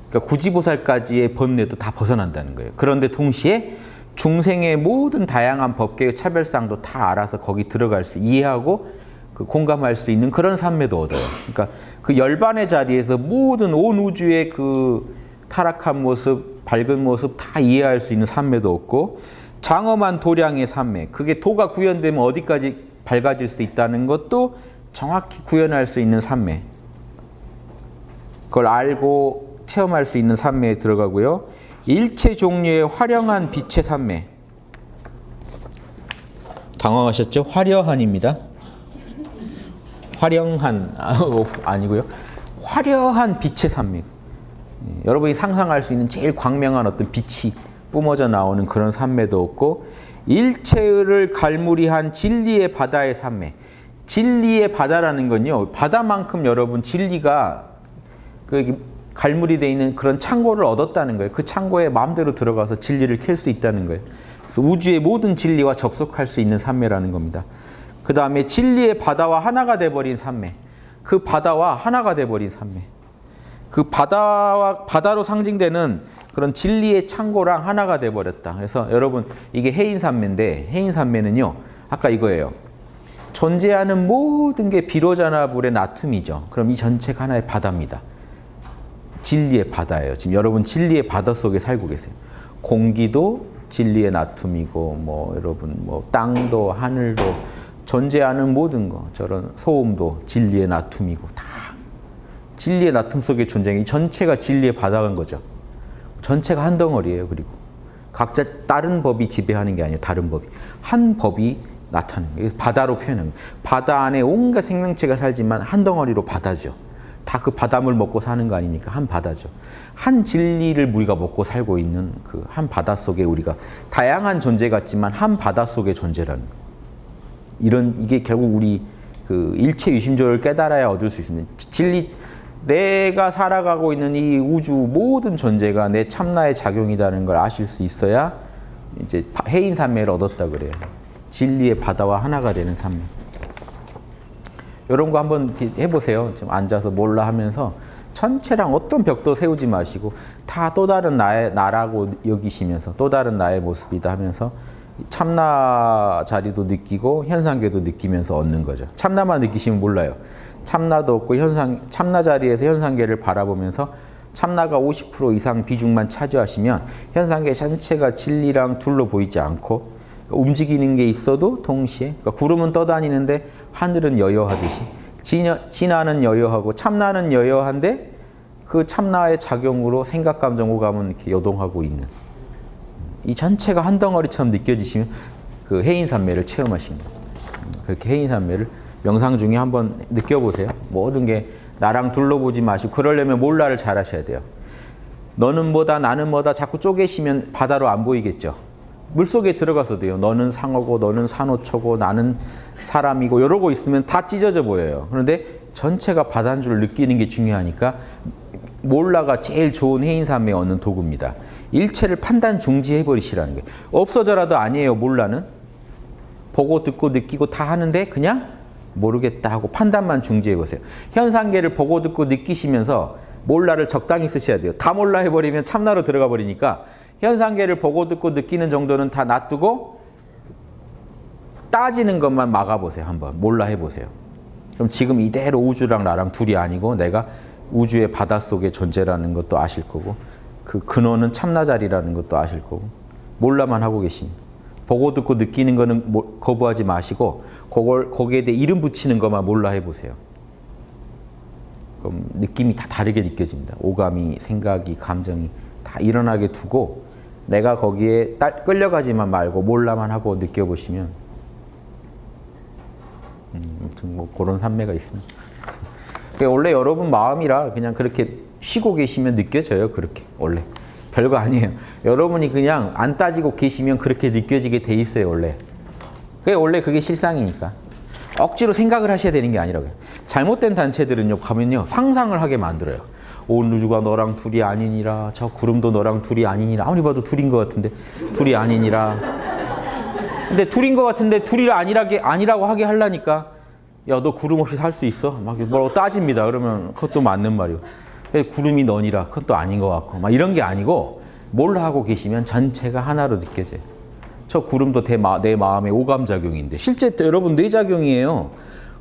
그러니까 구지보살까지의 번뇌도 다 벗어난다는 거예요. 그런데 동시에 중생의 모든 다양한 법계의 차별상도 다 알아서 거기 들어갈 수 이해하고 그 공감할 수 있는 그런 삼매도 얻어요. 그러니까 그 열반의 자리에서 모든 온 우주의 그 타락한 모습, 밝은 모습 다 이해할 수 있는 삼매도 얻고 장엄한 도량의 삼매. 그게 도가 구현되면 어디까지 밝아질 수 있다는 것도 정확히 구현할 수 있는 삼매. 그걸 알고 체험할 수 있는 삼매에 들어가고요. 일체 종류의 화려한 빛의 삼매. 당황하셨죠? 화려한입니다. 화려한 아, 아니고요. 화려한 빛의 산맥. 예, 여러분이 상상할 수 있는 제일 광명한 어떤 빛이 뿜어져 나오는 그런 산매도 없고 일체를 갈무리한 진리의 바다의 산매. 진리의 바다라는 건요. 바다만큼 여러분 진리가 그 갈무리 돼 있는 그런 창고를 얻었다는 거예요. 그 창고에 마음대로 들어가서 진리를 캘 수 있다는 거예요. 그래서 우주의 모든 진리와 접속할 수 있는 산매라는 겁니다. 그 다음에 진리의 바다와 하나가 돼버린 산매. 그 바다와 하나가 돼버린 산매. 그 바다와 바다로 상징되는 그런 진리의 창고랑 하나가 돼버렸다. 그래서 여러분 이게 해인산매인데 해인산매는요. 아까 이거예요. 존재하는 모든 게 비로자나 불의 나툼이죠. 그럼 이 전체가 하나의 바다입니다. 진리의 바다예요. 지금 여러분 진리의 바다 속에 살고 계세요. 공기도 진리의 나툼이고 뭐 여러분 뭐 땅도 하늘도 존재하는 모든 거, 저런 소음도 진리의 나툼이고 다 진리의 나툼 속에 존재이 전체가 진리의 바닥인 거죠. 전체가 한 덩어리예요. 그리고 각자 다른 법이 지배하는 게 아니에요. 다른 법이 한 법이 나타나는 거예요. 바다로 거예요. 바다 안에 온갖 생명체가 살지만 한 덩어리로 바다죠. 다 그 바닷물 먹고 사는 거 아닙니까? 한 바다죠. 한 진리를 우리가 먹고 살고 있는 그 한 바다 속에 우리가 다양한 존재 같지만 한 바다 속의 존재라는 거예요. 이런 이게 결국 우리 그 일체 유심조를 깨달아야 얻을 수 있습니다. 진리 내가 살아가고 있는 이 우주 모든 존재가 내 참나의 작용이라는 걸 아실 수 있어야 이제 해인 삼매를 얻었다 그래요. 진리의 바다와 하나가 되는 삼매. 이런 거 한번 해보세요. 좀 앉아서 몰라 하면서 전체랑 어떤 벽도 세우지 마시고 다 또 다른 나의 나라고 여기시면서 또 다른 나의 모습이다 하면서 참나 자리도 느끼고 현상계도 느끼면서 얻는 거죠. 참나만 느끼시면 몰라요. 참나도 없고 현상 참나 자리에서 현상계를 바라보면서 참나가 50% 이상 비중만 차지하시면 현상계 전체가 진리랑 둘로 보이지 않고 움직이는 게 있어도 동시에 그러니까 구름은 떠다니는데 하늘은 여여하듯이 진화는 여여하고 참나는 여여한데 그 참나의 작용으로 생각, 감정, 오감은 이렇게 요동하고 있는 이 전체가 한 덩어리처럼 느껴지시면 그 해인산매를 체험하십니다. 그렇게 해인산매를 명상 중에 한번 느껴보세요. 모든 게 나랑 둘러보지 마시고 그러려면 몰라를 잘 하셔야 돼요. 너는 뭐다 나는 뭐다 자꾸 쪼개시면 바다로 안 보이겠죠. 물속에 들어가서 돼요. 너는 상어고 너는 산호초고 나는 사람이고 이러고 있으면 다 찢어져 보여요. 그런데 전체가 바다인 줄 느끼는 게 중요하니까 몰라가 제일 좋은 해인삼에 얻는 도구입니다. 일체를 판단 중지해 버리시라는 거예요. 없어져라도 아니에요. 몰라는. 보고 듣고 느끼고 다 하는데 그냥 모르겠다 하고 판단만 중지해 보세요. 현상계를 보고 듣고 느끼시면서 몰라를 적당히 쓰셔야 돼요. 다 몰라 해버리면 참나로 들어가 버리니까 현상계를 보고 듣고 느끼는 정도는 다 놔두고 따지는 것만 막아보세요. 한번 몰라 해보세요. 그럼 지금 이대로 우주랑 나랑 둘이 아니고 내가 우주의 바닷속의 존재라는 것도 아실 거고 그 근원은 참나자리라는 것도 아실 거고 몰라만 하고 계십니다. 보고 듣고 느끼는 거는 거부하지 마시고 그걸 거기에 대해 이름 붙이는 것만 몰라 해보세요. 그럼 느낌이 다 다르게 느껴집니다. 오감이, 생각이, 감정이 다 일어나게 두고 내가 거기에 끌려가지만 말고 몰라만 하고 느껴보시면 음, 뭐 그런 산매가 있습니다. 원래 여러분 마음이라 그냥 그렇게 쉬고 계시면 느껴져요. 그렇게 원래 별거 아니에요. 여러분이 그냥 안 따지고 계시면 그렇게 느껴지게 돼 있어요. 원래. 그게 원래 그게 실상이니까. 억지로 생각을 하셔야 되는 게 아니라고요. 잘못된 단체들은요 가면요 상상을 하게 만들어요. 온 우주가 너랑 둘이 아니니라. 저 구름도 너랑 둘이 아니니라. 아무리 봐도 둘인 것 같은데. 둘이 아니니라. 근데 둘인 것 같은데 둘이 아니라게 아니라고 하게 하려니까 야 너 구름 없이 살 수 있어? 막 뭐라고 따집니다. 그러면 그것도 맞는 말이요. 구름이 너니라. 또 아닌 것 같고. 막 이런 게 아니고 뭘 하고 계시면 전체가 하나로 느껴져요. 저 구름도 내, 마음의 오감작용인데. 실제 여러분 뇌작용이에요.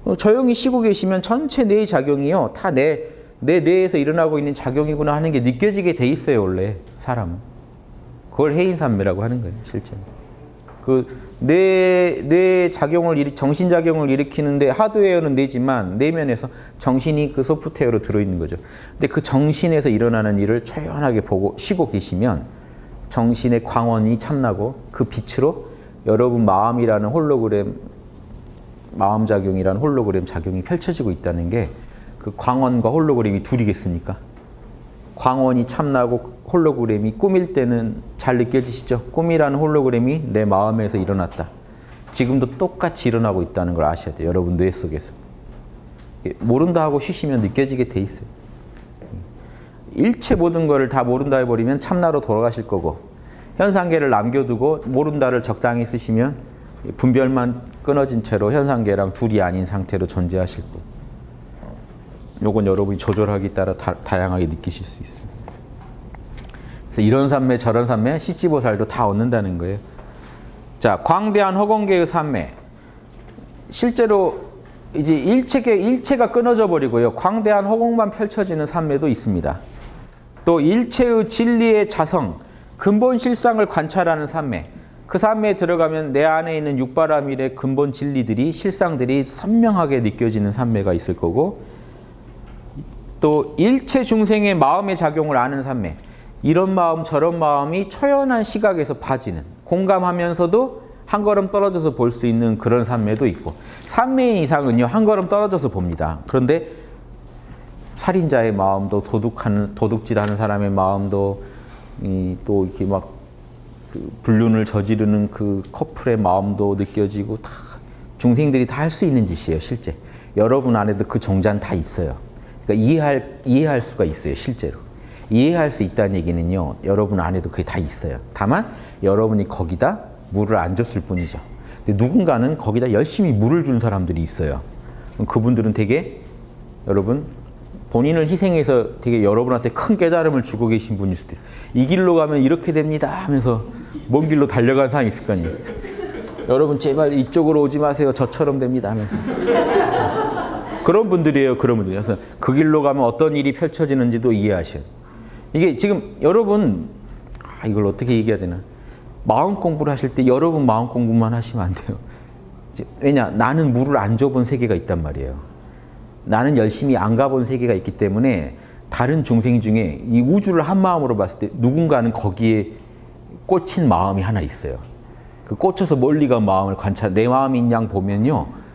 어, 조용히 쉬고 계시면 전체 뇌작용이요. 다 내, 내 뇌에서 일어나고 있는 작용이구나 하는 게 느껴지게 돼 있어요. 원래 사람은. 그걸 해인산매라고 하는 거예요. 실제는. 그뇌 뇌 작용을 일 정신 작용을 일으키는데 하드웨어는 뇌지만 내면에서 정신이 그 소프트웨어로 들어 있는 거죠. 근데 그 정신에서 일어나는 일을 초연하게 보고 쉬고 계시면 정신의 광원이 참나고 그 빛으로 여러분 마음이라는 홀로그램 마음 작용이라는 홀로그램 작용이 펼쳐지고 있다는 게 그 광원과 홀로그램이 둘이겠습니까? 광원이 참나고 홀로그램이 꿈일 때는 잘 느껴지시죠? 꿈이라는 홀로그램이 내 마음에서 일어났다. 지금도 똑같이 일어나고 있다는 걸 아셔야 돼요. 여러분 뇌 속에서. 모른다 하고 쉬시면 느껴지게 돼 있어요. 일체 모든 것을 다 모른다 해버리면 참나로 돌아가실 거고 현상계를 남겨두고 모른다를 적당히 쓰시면 분별만 끊어진 채로 현상계랑 둘이 아닌 상태로 존재하실 거고 요건 여러분이 조절하기 따라 다, 다양하게 느끼실 수 있습니다. 그래서 이런 산매 저런 산매 십지보살도 다 얻는다는 거예요. 자, 광대한 허공계의 산매. 실제로 이제 일체계 일체가 끊어져 버리고요. 광대한 허공만 펼쳐지는 산매도 있습니다. 또 일체의 진리의 자성, 근본 실상을 관찰하는 산매. 그 산매에 들어가면 내 안에 있는 육바라밀의 근본 진리들이 실상들이 선명하게 느껴지는 산매가 있을 거고 또 일체 중생의 마음의 작용을 아는 산매. 이런 마음 저런 마음이 초연한 시각에서 봐지는 공감하면서도 한 걸음 떨어져서 볼 수 있는 그런 산매도 있고 산매인 이상은요 한 걸음 떨어져서 봅니다. 그런데 살인자의 마음도 도둑하는 도둑질하는 사람의 마음도 또 이렇게 막 그 불륜을 저지르는 그 커플의 마음도 느껴지고 다 중생들이 다 할 수 있는 짓이에요 실제 여러분 안에도 그 종자는 다 있어요. 그러니까 이해할 이해할 수가 있어요 실제로. 이해할 수 있다는 얘기는요. 여러분 안에도 그게 다 있어요. 다만 여러분이 거기다 물을 안 줬을 뿐이죠. 누군가는 거기다 열심히 물을 준 사람들이 있어요. 그분들은 되게 여러분 본인을 희생해서 되게 여러분한테 큰 깨달음을 주고 계신 분일 수도 있어요. 이 길로 가면 이렇게 됩니다 하면서 먼 길로 달려간 사람이 있을 거 아니에요. 여러분 제발 이쪽으로 오지 마세요. 저처럼 됩니다 하면서. 그런 분들이에요. 그런 분들. 그래서 그 길로 가면 어떤 일이 펼쳐지는지도 이해하셔요. 이게 지금 여러분 아, 이걸 어떻게 얘기해야 되나 마음 공부를 하실 때 여러분 마음 공부만 하시면 안 돼요. 왜냐 나는 물을 안 줘본 세계가 있단 말이에요. 나는 열심히 안 가본 세계가 있기 때문에 다른 중생 중에 이 우주를 한 마음으로 봤을 때 누군가는 거기에 꽂힌 마음이 하나 있어요. 그 꽂혀서 멀리 간 마음을 관찰, 내 마음인 양 보면요.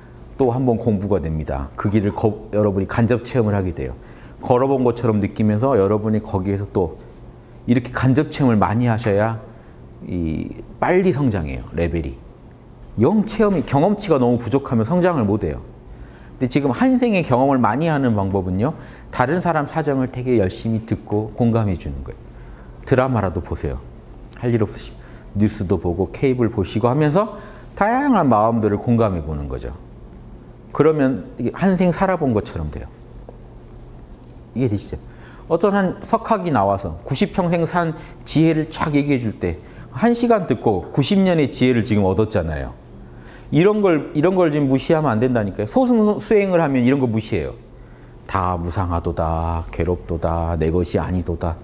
또 한 번 공부가 됩니다. 그 길을 거, 여러분이 간접 체험을 하게 돼요. 걸어본 것처럼 느끼면서 여러분이 거기에서 또 이렇게 간접 체험을 많이 하셔야 이 빨리 성장해요 레벨이 영 체험이 경험치가 너무 부족하면 성장을 못 해요. 근데 지금 한 생의 경험을 많이 하는 방법은요 다른 사람 사정을 되게 열심히 듣고 공감해 주는 거예요. 드라마라도 보세요. 할 일 없으시면 뉴스도 보고 케이블 보시고 하면서 다양한 마음들을 공감해 보는 거죠. 그러면 한 생 살아본 것처럼 돼요. 이해되시죠? 어떤 한 석학이 나와서 90평생 산 지혜를 쫙 얘기해 줄 때, 한 시간 듣고 90년의 지혜를 지금 얻었잖아요. 이런 걸, 이런 걸 지금 무시하면 안 된다니까요. 소승 수행을 하면 이런 거 무시해요. 다 무상하도다, 괴롭도다, 내 것이 아니도다.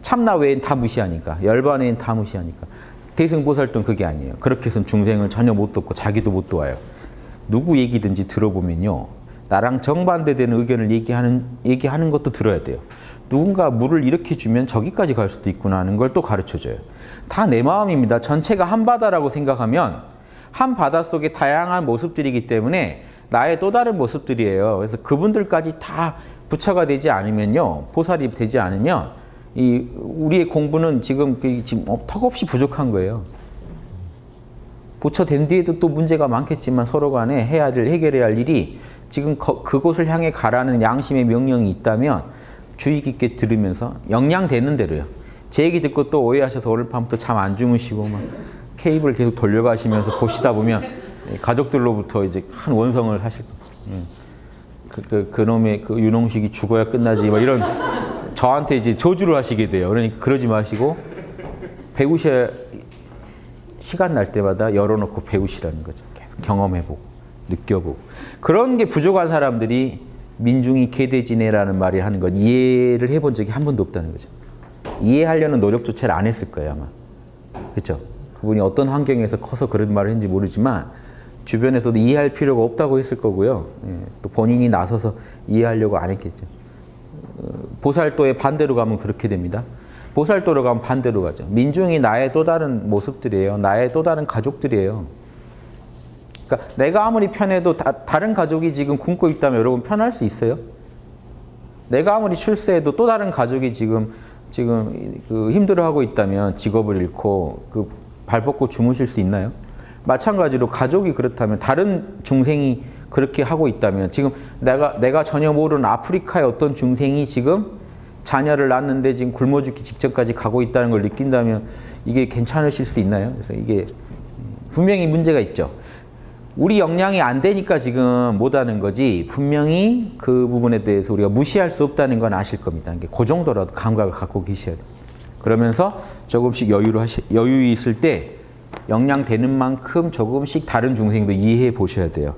참나 외엔 다 무시하니까, 열반 외엔 다 무시하니까. 대승보살도 그게 아니에요. 그렇게 해서 중생을 전혀 못 돕고 자기도 못 도와요. 누구 얘기든지 들어보면요. 나랑 정반대되는 의견을 얘기하는, 얘기하는 것도 들어야 돼요. 누군가 물을 이렇게 주면 저기까지 갈 수도 있구나 하는 걸 또 가르쳐 줘요. 다 내 마음입니다. 전체가 한 바다라고 생각하면 한 바다 속에 다양한 모습들이기 때문에 나의 또 다른 모습들이에요. 그래서 그분들까지 다 부처가 되지 않으면요. 보살이 되지 않으면 이 우리의 공부는 지금 그 지금 턱없이 부족한 거예요. 부처 된 뒤에도 또 문제가 많겠지만 서로 간에 해야 될 해결해야 할 일이 지금 거, 그곳을 향해 가라는 양심의 명령이 있다면 주의 깊게 들으면서 영양되는 대로요. 제 얘기 듣고 또 오해하셔서 오늘 밤부터 잠 안 주무시고 막 케이블 계속 돌려가시면서 보시다 보면 가족들로부터 이제 큰 원성을 하실 거예요. 그, 그, 그놈의 그 윤홍식이 죽어야 끝나지 뭐 이런 저한테 이제 저주를 하시게 돼요. 그러니까 그러지 마시고 배우셔야 시간 날 때마다 열어놓고 배우시라는 거죠. 계속 경험해보고 느껴보고 그런 게 부족한 사람들이 민중이 개대지네라는 말이 하는 것 이해를 해본 적이 한 번도 없다는 거죠. 이해하려는 노력조차를 안 했을 거예요 아마. 그렇죠? 그분이 어떤 환경에서 커서 그런 말을 했는지 모르지만 주변에서도 이해할 필요가 없다고 했을 거고요. 예, 또 본인이 나서서 이해하려고 안 했겠죠. 어, 보살도의 반대로 가면 그렇게 됩니다. 보살도로 가면 반대로 가죠. 민중이 나의 또 다른 모습들이에요. 나의 또 다른 가족들이에요. 그러니까 내가 아무리 편해도 다, 른 가족이 지금 굶고 있다면 여러분 편할 수 있어요? 내가 아무리 출세해도 또 다른 가족이 지금 지금 그 힘들어하고 있다면 직업을 잃고 그 발 벗고 주무실 수 있나요? 마찬가지로 가족이 그렇다면 다른 중생이 그렇게 하고 있다면 지금 내가 내가 전혀 모르는 아프리카의 어떤 중생이 지금 자녀를 낳는데 지금 굶어 죽기 직전까지 가고 있다는 걸 느낀다면 이게 괜찮으실 수 있나요? 그래서 이게 분명히 문제가 있죠. 우리 역량이 안 되니까 지금 못 하는 거지 분명히 그 부분에 대해서 우리가 무시할 수 없다는 건 아실 겁니다. 그 정도라도 감각을 갖고 계셔야 돼요. 그러면서 조금씩 여유를 하시, 여유 있을 때 역량 되는 만큼 조금씩 다른 중생도 이해해 보셔야 돼요.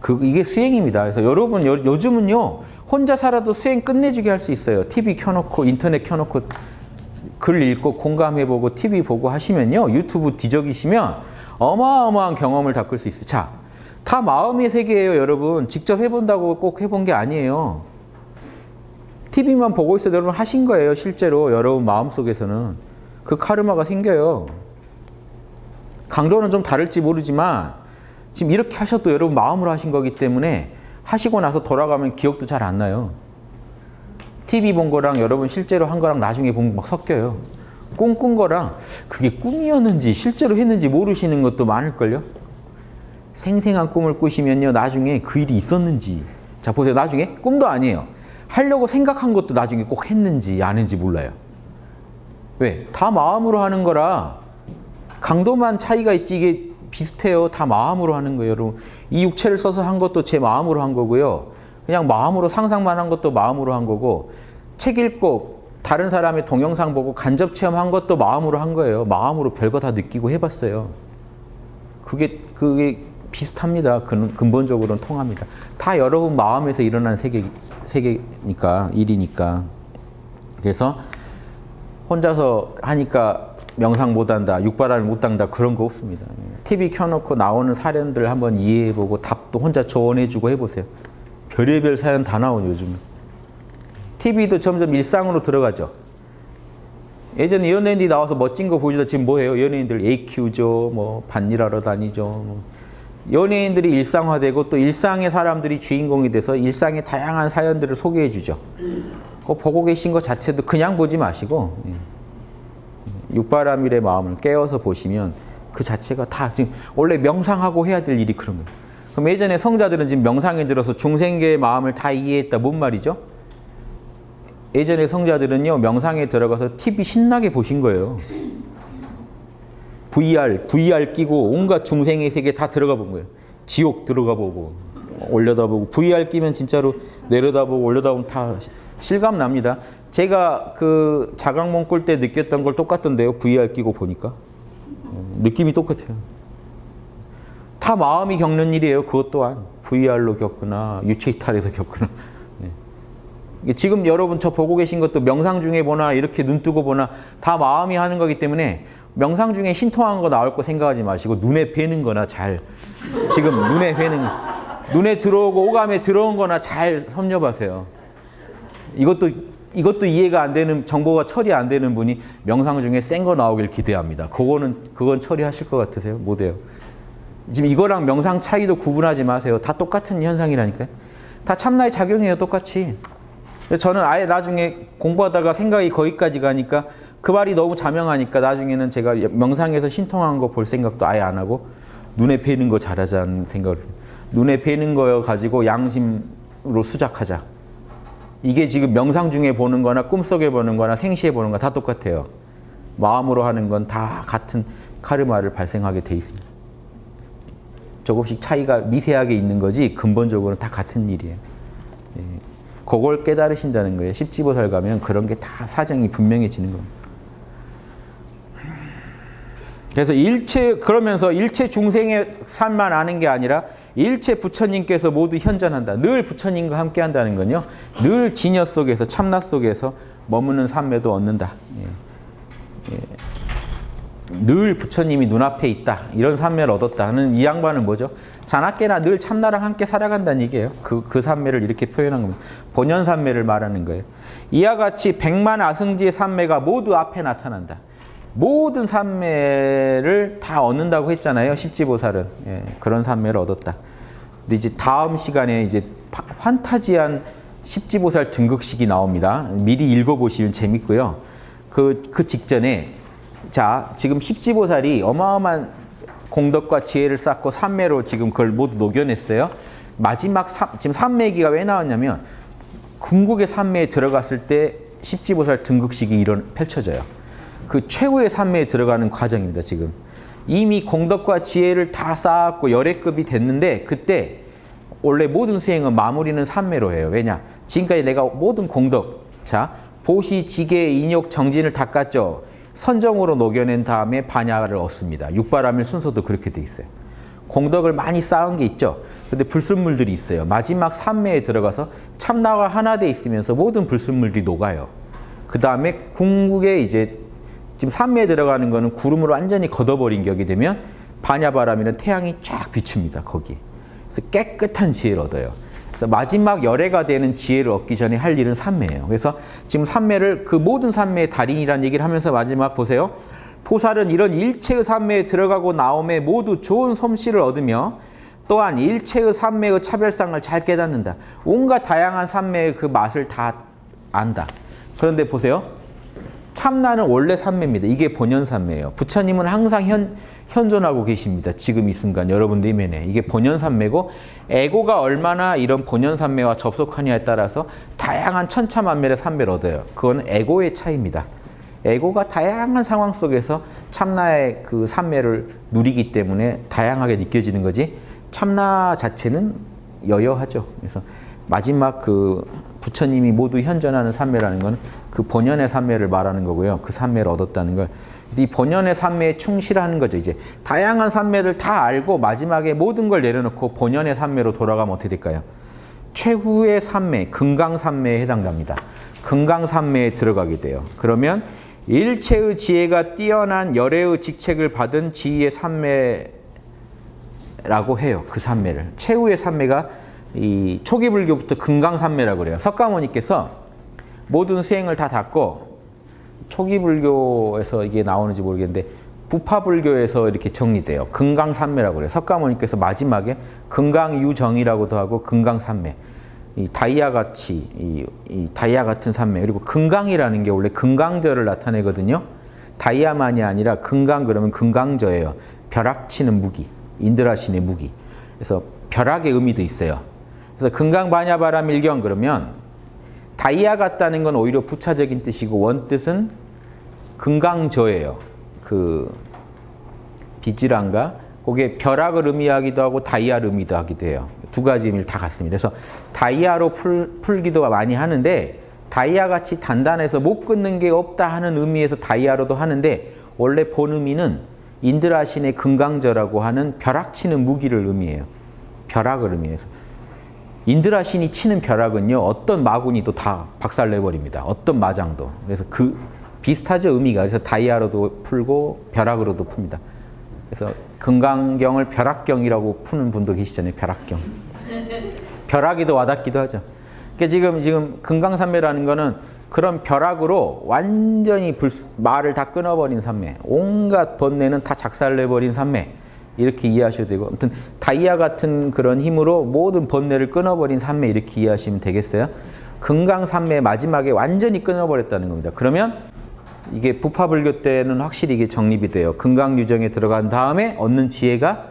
그 이게 수행입니다. 그래서 여러분 요, 요즘은요 혼자 살아도 수행 끝내주게 할 수 있어요. TV 켜놓고 인터넷 켜놓고 글 읽고 공감해보고 TV 보고 하시면요 유튜브 뒤적이시면 어마어마한 경험을 닦을 수 있어요. 자, 다 마음의 세계예요, 여러분. 직접 해본다고 꼭 해본 게 아니에요. TV만 보고 있어도 여러분 하신 거예요, 실제로. 여러분 마음속에서는. 그 카르마가 생겨요. 강도는 좀 다를지 모르지만 지금 이렇게 하셔도 여러분 마음으로 하신 거기 때문에 하시고 나서 돌아가면 기억도 잘 안 나요. TV 본 거랑 여러분 실제로 한 거랑 나중에 보면 막 섞여요. 꿈꾼 거랑 그게 꿈이었는지 실제로 했는지 모르시는 것도 많을걸요. 생생한 꿈을 꾸시면요. 나중에 그 일이 있었는지. 자, 보세요. 나중에 꿈도 아니에요. 하려고 생각한 것도 나중에 꼭 했는지 아는지 몰라요. 왜? 다 마음으로 하는 거라 강도만 차이가 있지 이게 비슷해요. 다 마음으로 하는 거예요. 여러분. 이 육체를 써서 한 것도 제 마음으로 한 거고요. 그냥 마음으로 상상만 한 것도 마음으로 한 거고 책 읽고 다른 사람의 동영상 보고 간접 체험한 것도 마음으로 한 거예요. 마음으로 별거 다 느끼고 해봤어요. 그게 그게 비슷합니다. 근본적으로는 통합니다. 다 여러분 마음에서 일어난 세계 세계니까 일이니까. 그래서 혼자서 하니까 명상 못한다, 육바람을 못 당다 그런 거 없습니다. TV 켜놓고 나오는 사연들 한번 이해해보고 답도 혼자 조언해주고 해보세요. 별의별 사연 다 나오죠 요즘. TV도 점점 일상으로 들어가죠. 예전에 연예인들이 나와서 멋진 거 보여주다 지금 뭐해요? 연예인들 애 키우죠. 뭐 반일하러 다니죠. 뭐. 연예인들이 일상화되고 또 일상의 사람들이 주인공이 돼서 일상의 다양한 사연들을 소개해 주죠. 그 보고 계신 것 자체도 그냥 보지 마시고 예. 육바라밀의 마음을 깨어서 보시면 그 자체가 다 지금 원래 명상하고 해야 될 일이 그런 거예요. 그럼 예전에 성자들은 지금 명상에 들어서 중생계의 마음을 다 이해했다. 뭔 말이죠? 예전에 성자들은요 명상에 들어가서 TV 신나게 보신 거예요. VR, VR 끼고 온갖 중생의 세계 다 들어가 본 거예요. 지옥 들어가 보고 올려다보고 VR 끼면 진짜로 내려다보고 올려다보면 다 실감 납니다. 제가 그 자각몽 꿀 때 느꼈던 걸 똑같던데요. VR 끼고 보니까 느낌이 똑같아요. 다 마음이 겪는 일이에요. 그것 또한 VR로 겪거나 유체 이탈에서 겪거나 지금 여러분 저 보고 계신 것도 명상 중에 보나 이렇게 눈 뜨고 보나 다 마음이 하는 거기 때문에 명상 중에 신통한 거 나올 거 생각하지 마시고 눈에 뵈는 거나 잘 지금 눈에 뵈는 눈에 들어오고 오감에 들어온 거나 잘 섭렵하세요. 이것도 이것도 이해가 안 되는 정보가 처리 안 되는 분이 명상 중에 센 거 나오길 기대합니다. 그거는 그건 처리하실 것 같으세요? 못 해요. 지금 이거랑 명상 차이도 구분하지 마세요. 다 똑같은 현상이라니까요. 다 참나의 작용이에요, 똑같이. 저는 아예 나중에 공부하다가 생각이 거기까지 가니까 그 말이 너무 자명하니까 나중에는 제가 명상에서 신통한 거 볼 생각도 아예 안 하고 눈에 뵈는 거 잘하자는 생각을. 눈에 뵈는 거 가지고 양심으로 수작하자. 이게 지금 명상 중에 보는 거나 꿈속에 보는 거나 생시에 보는 거 다 똑같아요. 마음으로 하는 건 다 같은 카르마를 발생하게 돼 있습니다. 조금씩 차이가 미세하게 있는 거지 근본적으로는 다 같은 일이에요. 예. 그걸 깨달으신다는 거예요. 십지보살 가면 그런 게 다 사정이 분명해지는 겁니다. 그래서 일체 그러면서 일체 중생의 삶만 아는 게 아니라 일체 부처님께서 모두 현존한다. 늘 부처님과 함께 한다는 건요. 늘 진여 속에서 참나 속에서 머무는 삶에도 얻는다. 예. 예. 늘 부처님이 눈앞에 있다. 이런 삶매를 얻었다 하는 이 양반은 뭐죠? 자나깨나 늘 참나랑 함께 살아간다는 얘기예요. 그, 그 산매를 이렇게 표현한 겁니다. 본연 산매를 말하는 거예요. 이와 같이 백만 아승지의 산매가 모두 앞에 나타난다. 모든 산매를 다 얻는다고 했잖아요. 십지보살은. 예, 그런 산매를 얻었다. 근데 이제 다음 시간에 이제 판타지한 십지보살 등극식이 나옵니다. 미리 읽어보시면 재밌고요. 그, 그 직전에 자, 지금 십지보살이 어마어마한 공덕과 지혜를 쌓고 삼매로 지금 그걸 모두 녹여냈어요. 마지막 삼, 지금 삼매기가 왜 나왔냐면 궁극의 삼매에 들어갔을 때 십지보살 등극식이 이런 펼쳐져요. 그 최후의 삼매에 들어가는 과정입니다. 지금 이미 공덕과 지혜를 다 쌓았고 열애급이 됐는데 그때 원래 모든 수행은 마무리는 삼매로 해요. 왜냐? 지금까지 내가 모든 공덕, 자 보시, 지계, 인욕, 정진을 닦았죠. 선정으로 녹여낸 다음에 반야를 얻습니다. 육바람일 순서도 그렇게 돼 있어요. 공덕을 많이 쌓은 게 있죠. 근데 불순물들이 있어요. 마지막 삼매에 들어가서 참나와 하나 돼 있으면서 모든 불순물들이 녹아요. 그 다음에 궁극에 이제 지금 삼매에 들어가는 거는 구름으로 완전히 걷어버린 격이 되면 반야바람이는 태양이 쫙 비춥니다. 거기. 그래서 깨끗한 지혜를 얻어요. 그래서 마지막 열애가 되는 지혜를 얻기 전에 할 일은 삼매예요. 그래서 지금 삼매를 그 모든 삼매의 달인이라는 얘기를 하면서 마지막 보세요. 포살은 이런 일체의 삼매에 들어가고 나옴에 모두 좋은 솜씨를 얻으며 또한 일체의 삼매의 차별상을 잘 깨닫는다. 온갖 다양한 삼매의 그 맛을 다 안다. 그런데 보세요. 참나는 원래 삼매입니다. 이게 본연 삼매예요. 부처님은 항상 현, 현존하고 계십니다. 지금 이 순간 여러분들 이면에. 이게 본연 삼매고 에고가 얼마나 이런 본연 삼매와 접속하냐에 따라서 다양한 천차만별의 삼매를 얻어요. 그건 에고의 차이입니다. 에고가 다양한 상황 속에서 참나의 그 삼매를 누리기 때문에 다양하게 느껴지는 거지 참나 자체는 여여하죠. 그래서 마지막 그 부처님이 모두 현존하는 삼매라는 건 그 본연의 삼매를 말하는 거고요. 그 삼매를 얻었다는 걸. 이 본연의 삼매에 충실하는 거죠. 이제 다양한 삼매를 다 알고 마지막에 모든 걸 내려놓고 본연의 삼매로 돌아가면 어떻게 될까요? 최후의 삼매, 금강 삼매에 해당됩니다. 금강 삼매에 들어가게 돼요. 그러면 일체의 지혜가 뛰어난 열애의 직책을 받은 지혜의 삼매라고 해요. 그 삼매를. 최후의 삼매가 이 초기 불교부터 금강산매라고 그래요. 석가모니께서 모든 수행을 다 닫고 초기 불교에서 이게 나오는지 모르겠는데 부파 불교에서 이렇게 정리돼요. 금강산매라고 그래요. 석가모니께서 마지막에 금강유정이라고도 하고 금강산매. 이 다이아 같이 이, 이 다이아 같은 산매 그리고 금강이라는 게 원래 금강저를 나타내거든요. 다이아만이 아니라 금강 그러면 금강저예요. 벼락치는 무기, 인드라신의 무기. 그래서 벼락의 의미도 있어요. 그래서 금강 반야바람 일경 그러면 다이아 같다는 건 오히려 부차적인 뜻이고 원뜻은 금강저예요. 그 바즈란가 그게 벼락을 의미하기도 하고 다이아를 의미도 하기도 해요. 두 가지 의미를 다 갖습니다. 그래서 다이아로 풀, 풀기도 많이 하는데 다이아 같이 단단해서 못 끊는 게 없다 하는 의미에서 다이아로도 하는데 원래 본 의미는 인드라신의 금강저라고 하는 벼락치는 무기를 의미해요. 벼락을 의미해서. 인드라 신이 치는 벼락은요 어떤 마군이도 다 박살내버립니다. 어떤 마장도. 그래서 그 비슷하죠 의미가. 그래서 다이아로도 풀고 벼락으로도 풉니다. 그래서 금강경을 벼락경이라고 푸는 분도 계시잖아요. 벼락경. <laughs> 벼락이 더 와닿기도 하죠. 그러니까 지금 지금 금강산매라는 거는 그런 벼락으로 완전히 불, 말을 다 끊어버린 산매, 온갖 번뇌는 다 작살내버린 산매. 이렇게 이해하셔도 되고 아무튼 다이아 같은 그런 힘으로 모든 번뇌를 끊어버린 산매 이렇게 이해하시면 되겠어요. 금강산매 마지막에 완전히 끊어버렸다는 겁니다. 그러면 이게 부파불교 때는 확실히 이게 정립이 돼요. 금강유정에 들어간 다음에 얻는 지혜가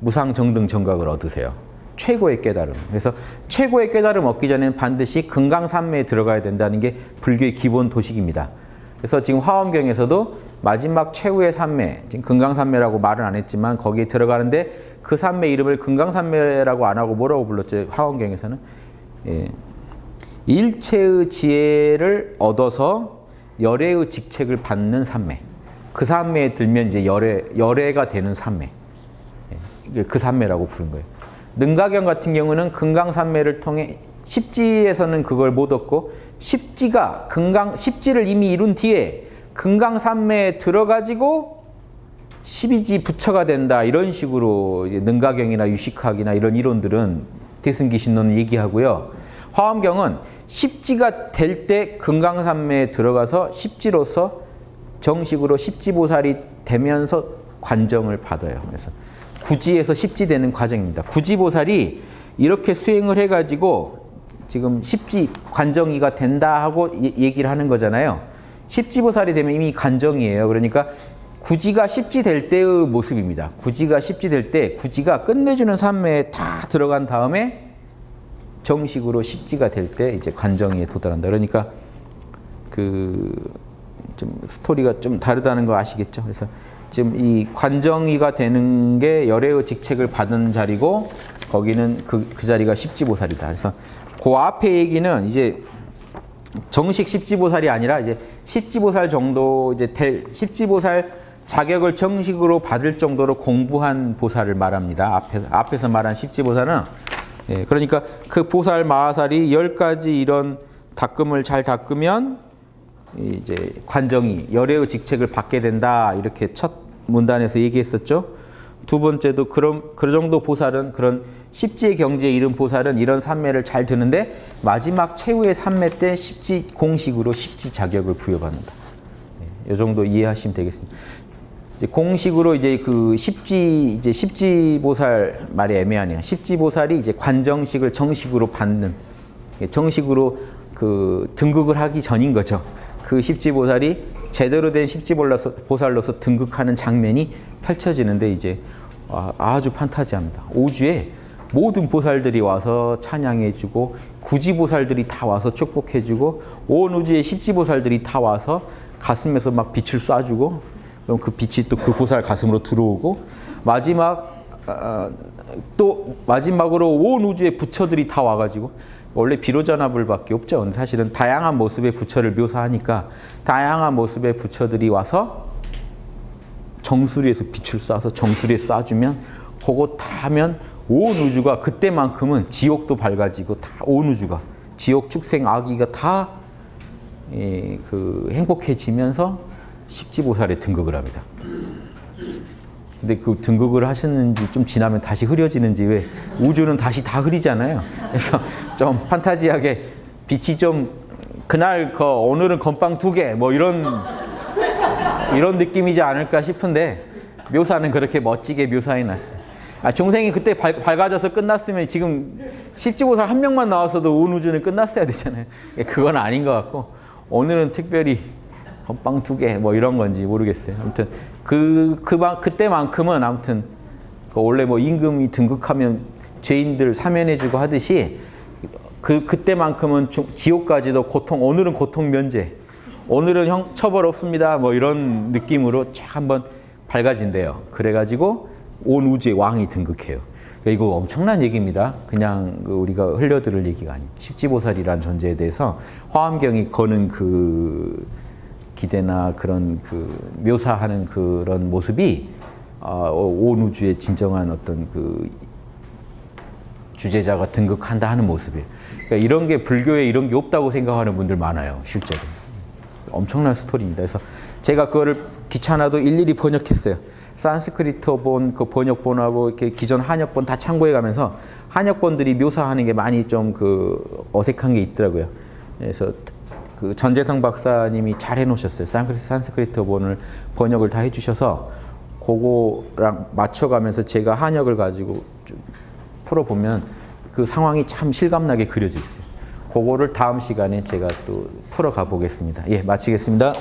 무상정등 정각을 얻으세요. 최고의 깨달음. 그래서 최고의 깨달음 얻기 전에는 반드시 금강산매에 들어가야 된다는 게 불교의 기본 도식입니다. 그래서 지금 화엄경에서도 마지막 최후의 산매, 지금 금강산매라고 말은 안 했지만 거기에 들어가는데 그 산매 이름을 금강산매라고 안 하고 뭐라고 불렀죠? 화원경에서는 예. 일체의 지혜를 얻어서 열애의 직책을 받는 산매. 그 산매에 들면 이제 열애 열애가 되는 산매. 예, 그 산매라고 부른 거예요. 능가경 같은 경우는 금강산매를 통해 십지에서는 그걸 못 얻고 십지가 금강 십지를 이미 이룬 뒤에 금강산매에 들어가지고 십이지 부처가 된다 이런 식으로 능가경이나 유식학이나 이런 이론들은 대승기 신론을 얘기하고요. 화엄경은 십지가 될 때 금강산매에 들어가서 십지로서 정식으로 십지보살이 되면서 관정을 받아요. 그래서 구지에서 십지 되는 과정입니다. 구지보살이 이렇게 수행을 해가지고 지금 십지 관정이가 된다 하고 얘기를 하는 거잖아요. 십지보살이 되면 이미 관정이에요. 그러니까 구지가 십지 될 때의 모습입니다. 구지가 십지 될 때 구지가 끝내주는 삶에 다 들어간 다음에 정식으로 십지가 될 때 이제 관정에 도달한다. 그러니까 그 좀 스토리가 좀 다르다는 거 아시겠죠? 그래서 지금 이 관정이가 되는 게 열애의 직책을 받은 자리고 거기는 그, 그 자리가 십지보살이다. 그래서 그 앞에 얘기는 이제 정식 십지보살이 아니라 이제 십지보살 정도 이제 될 십지보살 자격을 정식으로 받을 정도로 공부한 보살을 말합니다. 앞에서 앞에서 말한 십지보살은 예, 그러니까 그 보살 마하살이 열 가지 이런 닦음을 잘 닦으면 이제 관정이 열애의 직책을 받게 된다 이렇게 첫 문단에서 얘기했었죠. 두 번째도 그런 그 정도 보살은 그런 십지의 경지에 이른 보살은 이런 삼매를 잘 드는데 마지막 최후의 삼매 때 십지 공식으로 십지 자격을 부여받는다. 이 정도 이해하시면 되겠습니다. 이제 공식으로 이제 그 십지 이제 십지 보살 말이 애매하네요. 십지 보살이 이제 관정식을 정식으로 받는 정식으로 그 등극을 하기 전인 거죠. 그 십지보살이 제대로 된 십지보살로서 등극하는 장면이 펼쳐지는데 이제 아, 아주 판타지합니다. 오주에 모든 보살들이 와서 찬양해주고 구지보살들이 다 와서 축복해주고 온 우주의 십지보살들이 다 와서 가슴에서 막 빛을 쏴주고 그럼 그 빛이 또 그 보살 가슴으로 들어오고 마지막 어, 또 마지막으로 온 우주의 부처들이 다 와가지고 원래 비로전화불밖에 없죠. 사실은 다양한 모습의 부처를 묘사하니까 다양한 모습의 부처들이 와서 정수리에서 빛을 쏴서 정수리에 쏴주면 그거 다 하면 온 우주가 그때만큼은 지옥도 밝아지고 다 온 우주가 지옥 축생 아기가 다 예, 그 행복해지면서 십지보살에 등극을 합니다. 근데 그 등극을 하셨는지 좀 지나면 다시 흐려지는지 왜 우주는 다시 다 흐리잖아요. 그래서 좀 판타지하게 빛이 좀 그날 그 오늘은 건빵 두 개 뭐 이런 이런 느낌이지 않을까 싶은데 묘사는 그렇게 멋지게 묘사해 놨어요. 아, 중생이 그때 밝, 아져서 끝났으면 지금 십지보살 한 명만 나왔어도 온 우주는 끝났어야 되잖아요. 예, 그건 아닌 것 같고 오늘은 특별히 건 빵 두 개 뭐 이런 건지 모르겠어요. 아무튼 그, 그, 그때만큼은 아무튼 그 원래 뭐 임금이 등극하면 죄인들 사면해주고 하듯이 그, 그때만큼은 지옥까지도 고통, 오늘은 고통 면제, 오늘은 형 처벌 없습니다. 뭐 이런 느낌으로 쫙 한번 밝아진대요. 그래가지고 온 우주의 왕이 등극해요. 그러니까 이거 엄청난 얘기입니다. 그냥 그 우리가 흘려들을 얘기가 아니에요. 십지보살이란 존재에 대해서 화엄경이 거는 그 기대나 그런 그 묘사하는 그런 모습이 어, 온 우주의 진정한 어떤 그 주제자가 등극한다 하는 모습이에요. 그러니까 이런 게 불교에 이런 게 없다고 생각하는 분들 많아요, 실제로. 엄청난 스토리입니다. 그래서 제가 그거를 귀찮아도 일일이 번역했어요. 산스크리트본 그 번역본하고 이렇게 기존 한역본 다 참고해 가면서 한역본들이 묘사하는 게 많이 좀 그 어색한 게 있더라고요. 그래서 그 전재성 박사님이 잘 해놓으셨어요. 산스크리트본을 번역을 다 해주셔서 그거랑 맞춰가면서 제가 한역을 가지고 풀어보면 그 상황이 참 실감나게 그려져 있어요. 그거를 다음 시간에 제가 또 풀어가 보겠습니다. 예, 마치겠습니다.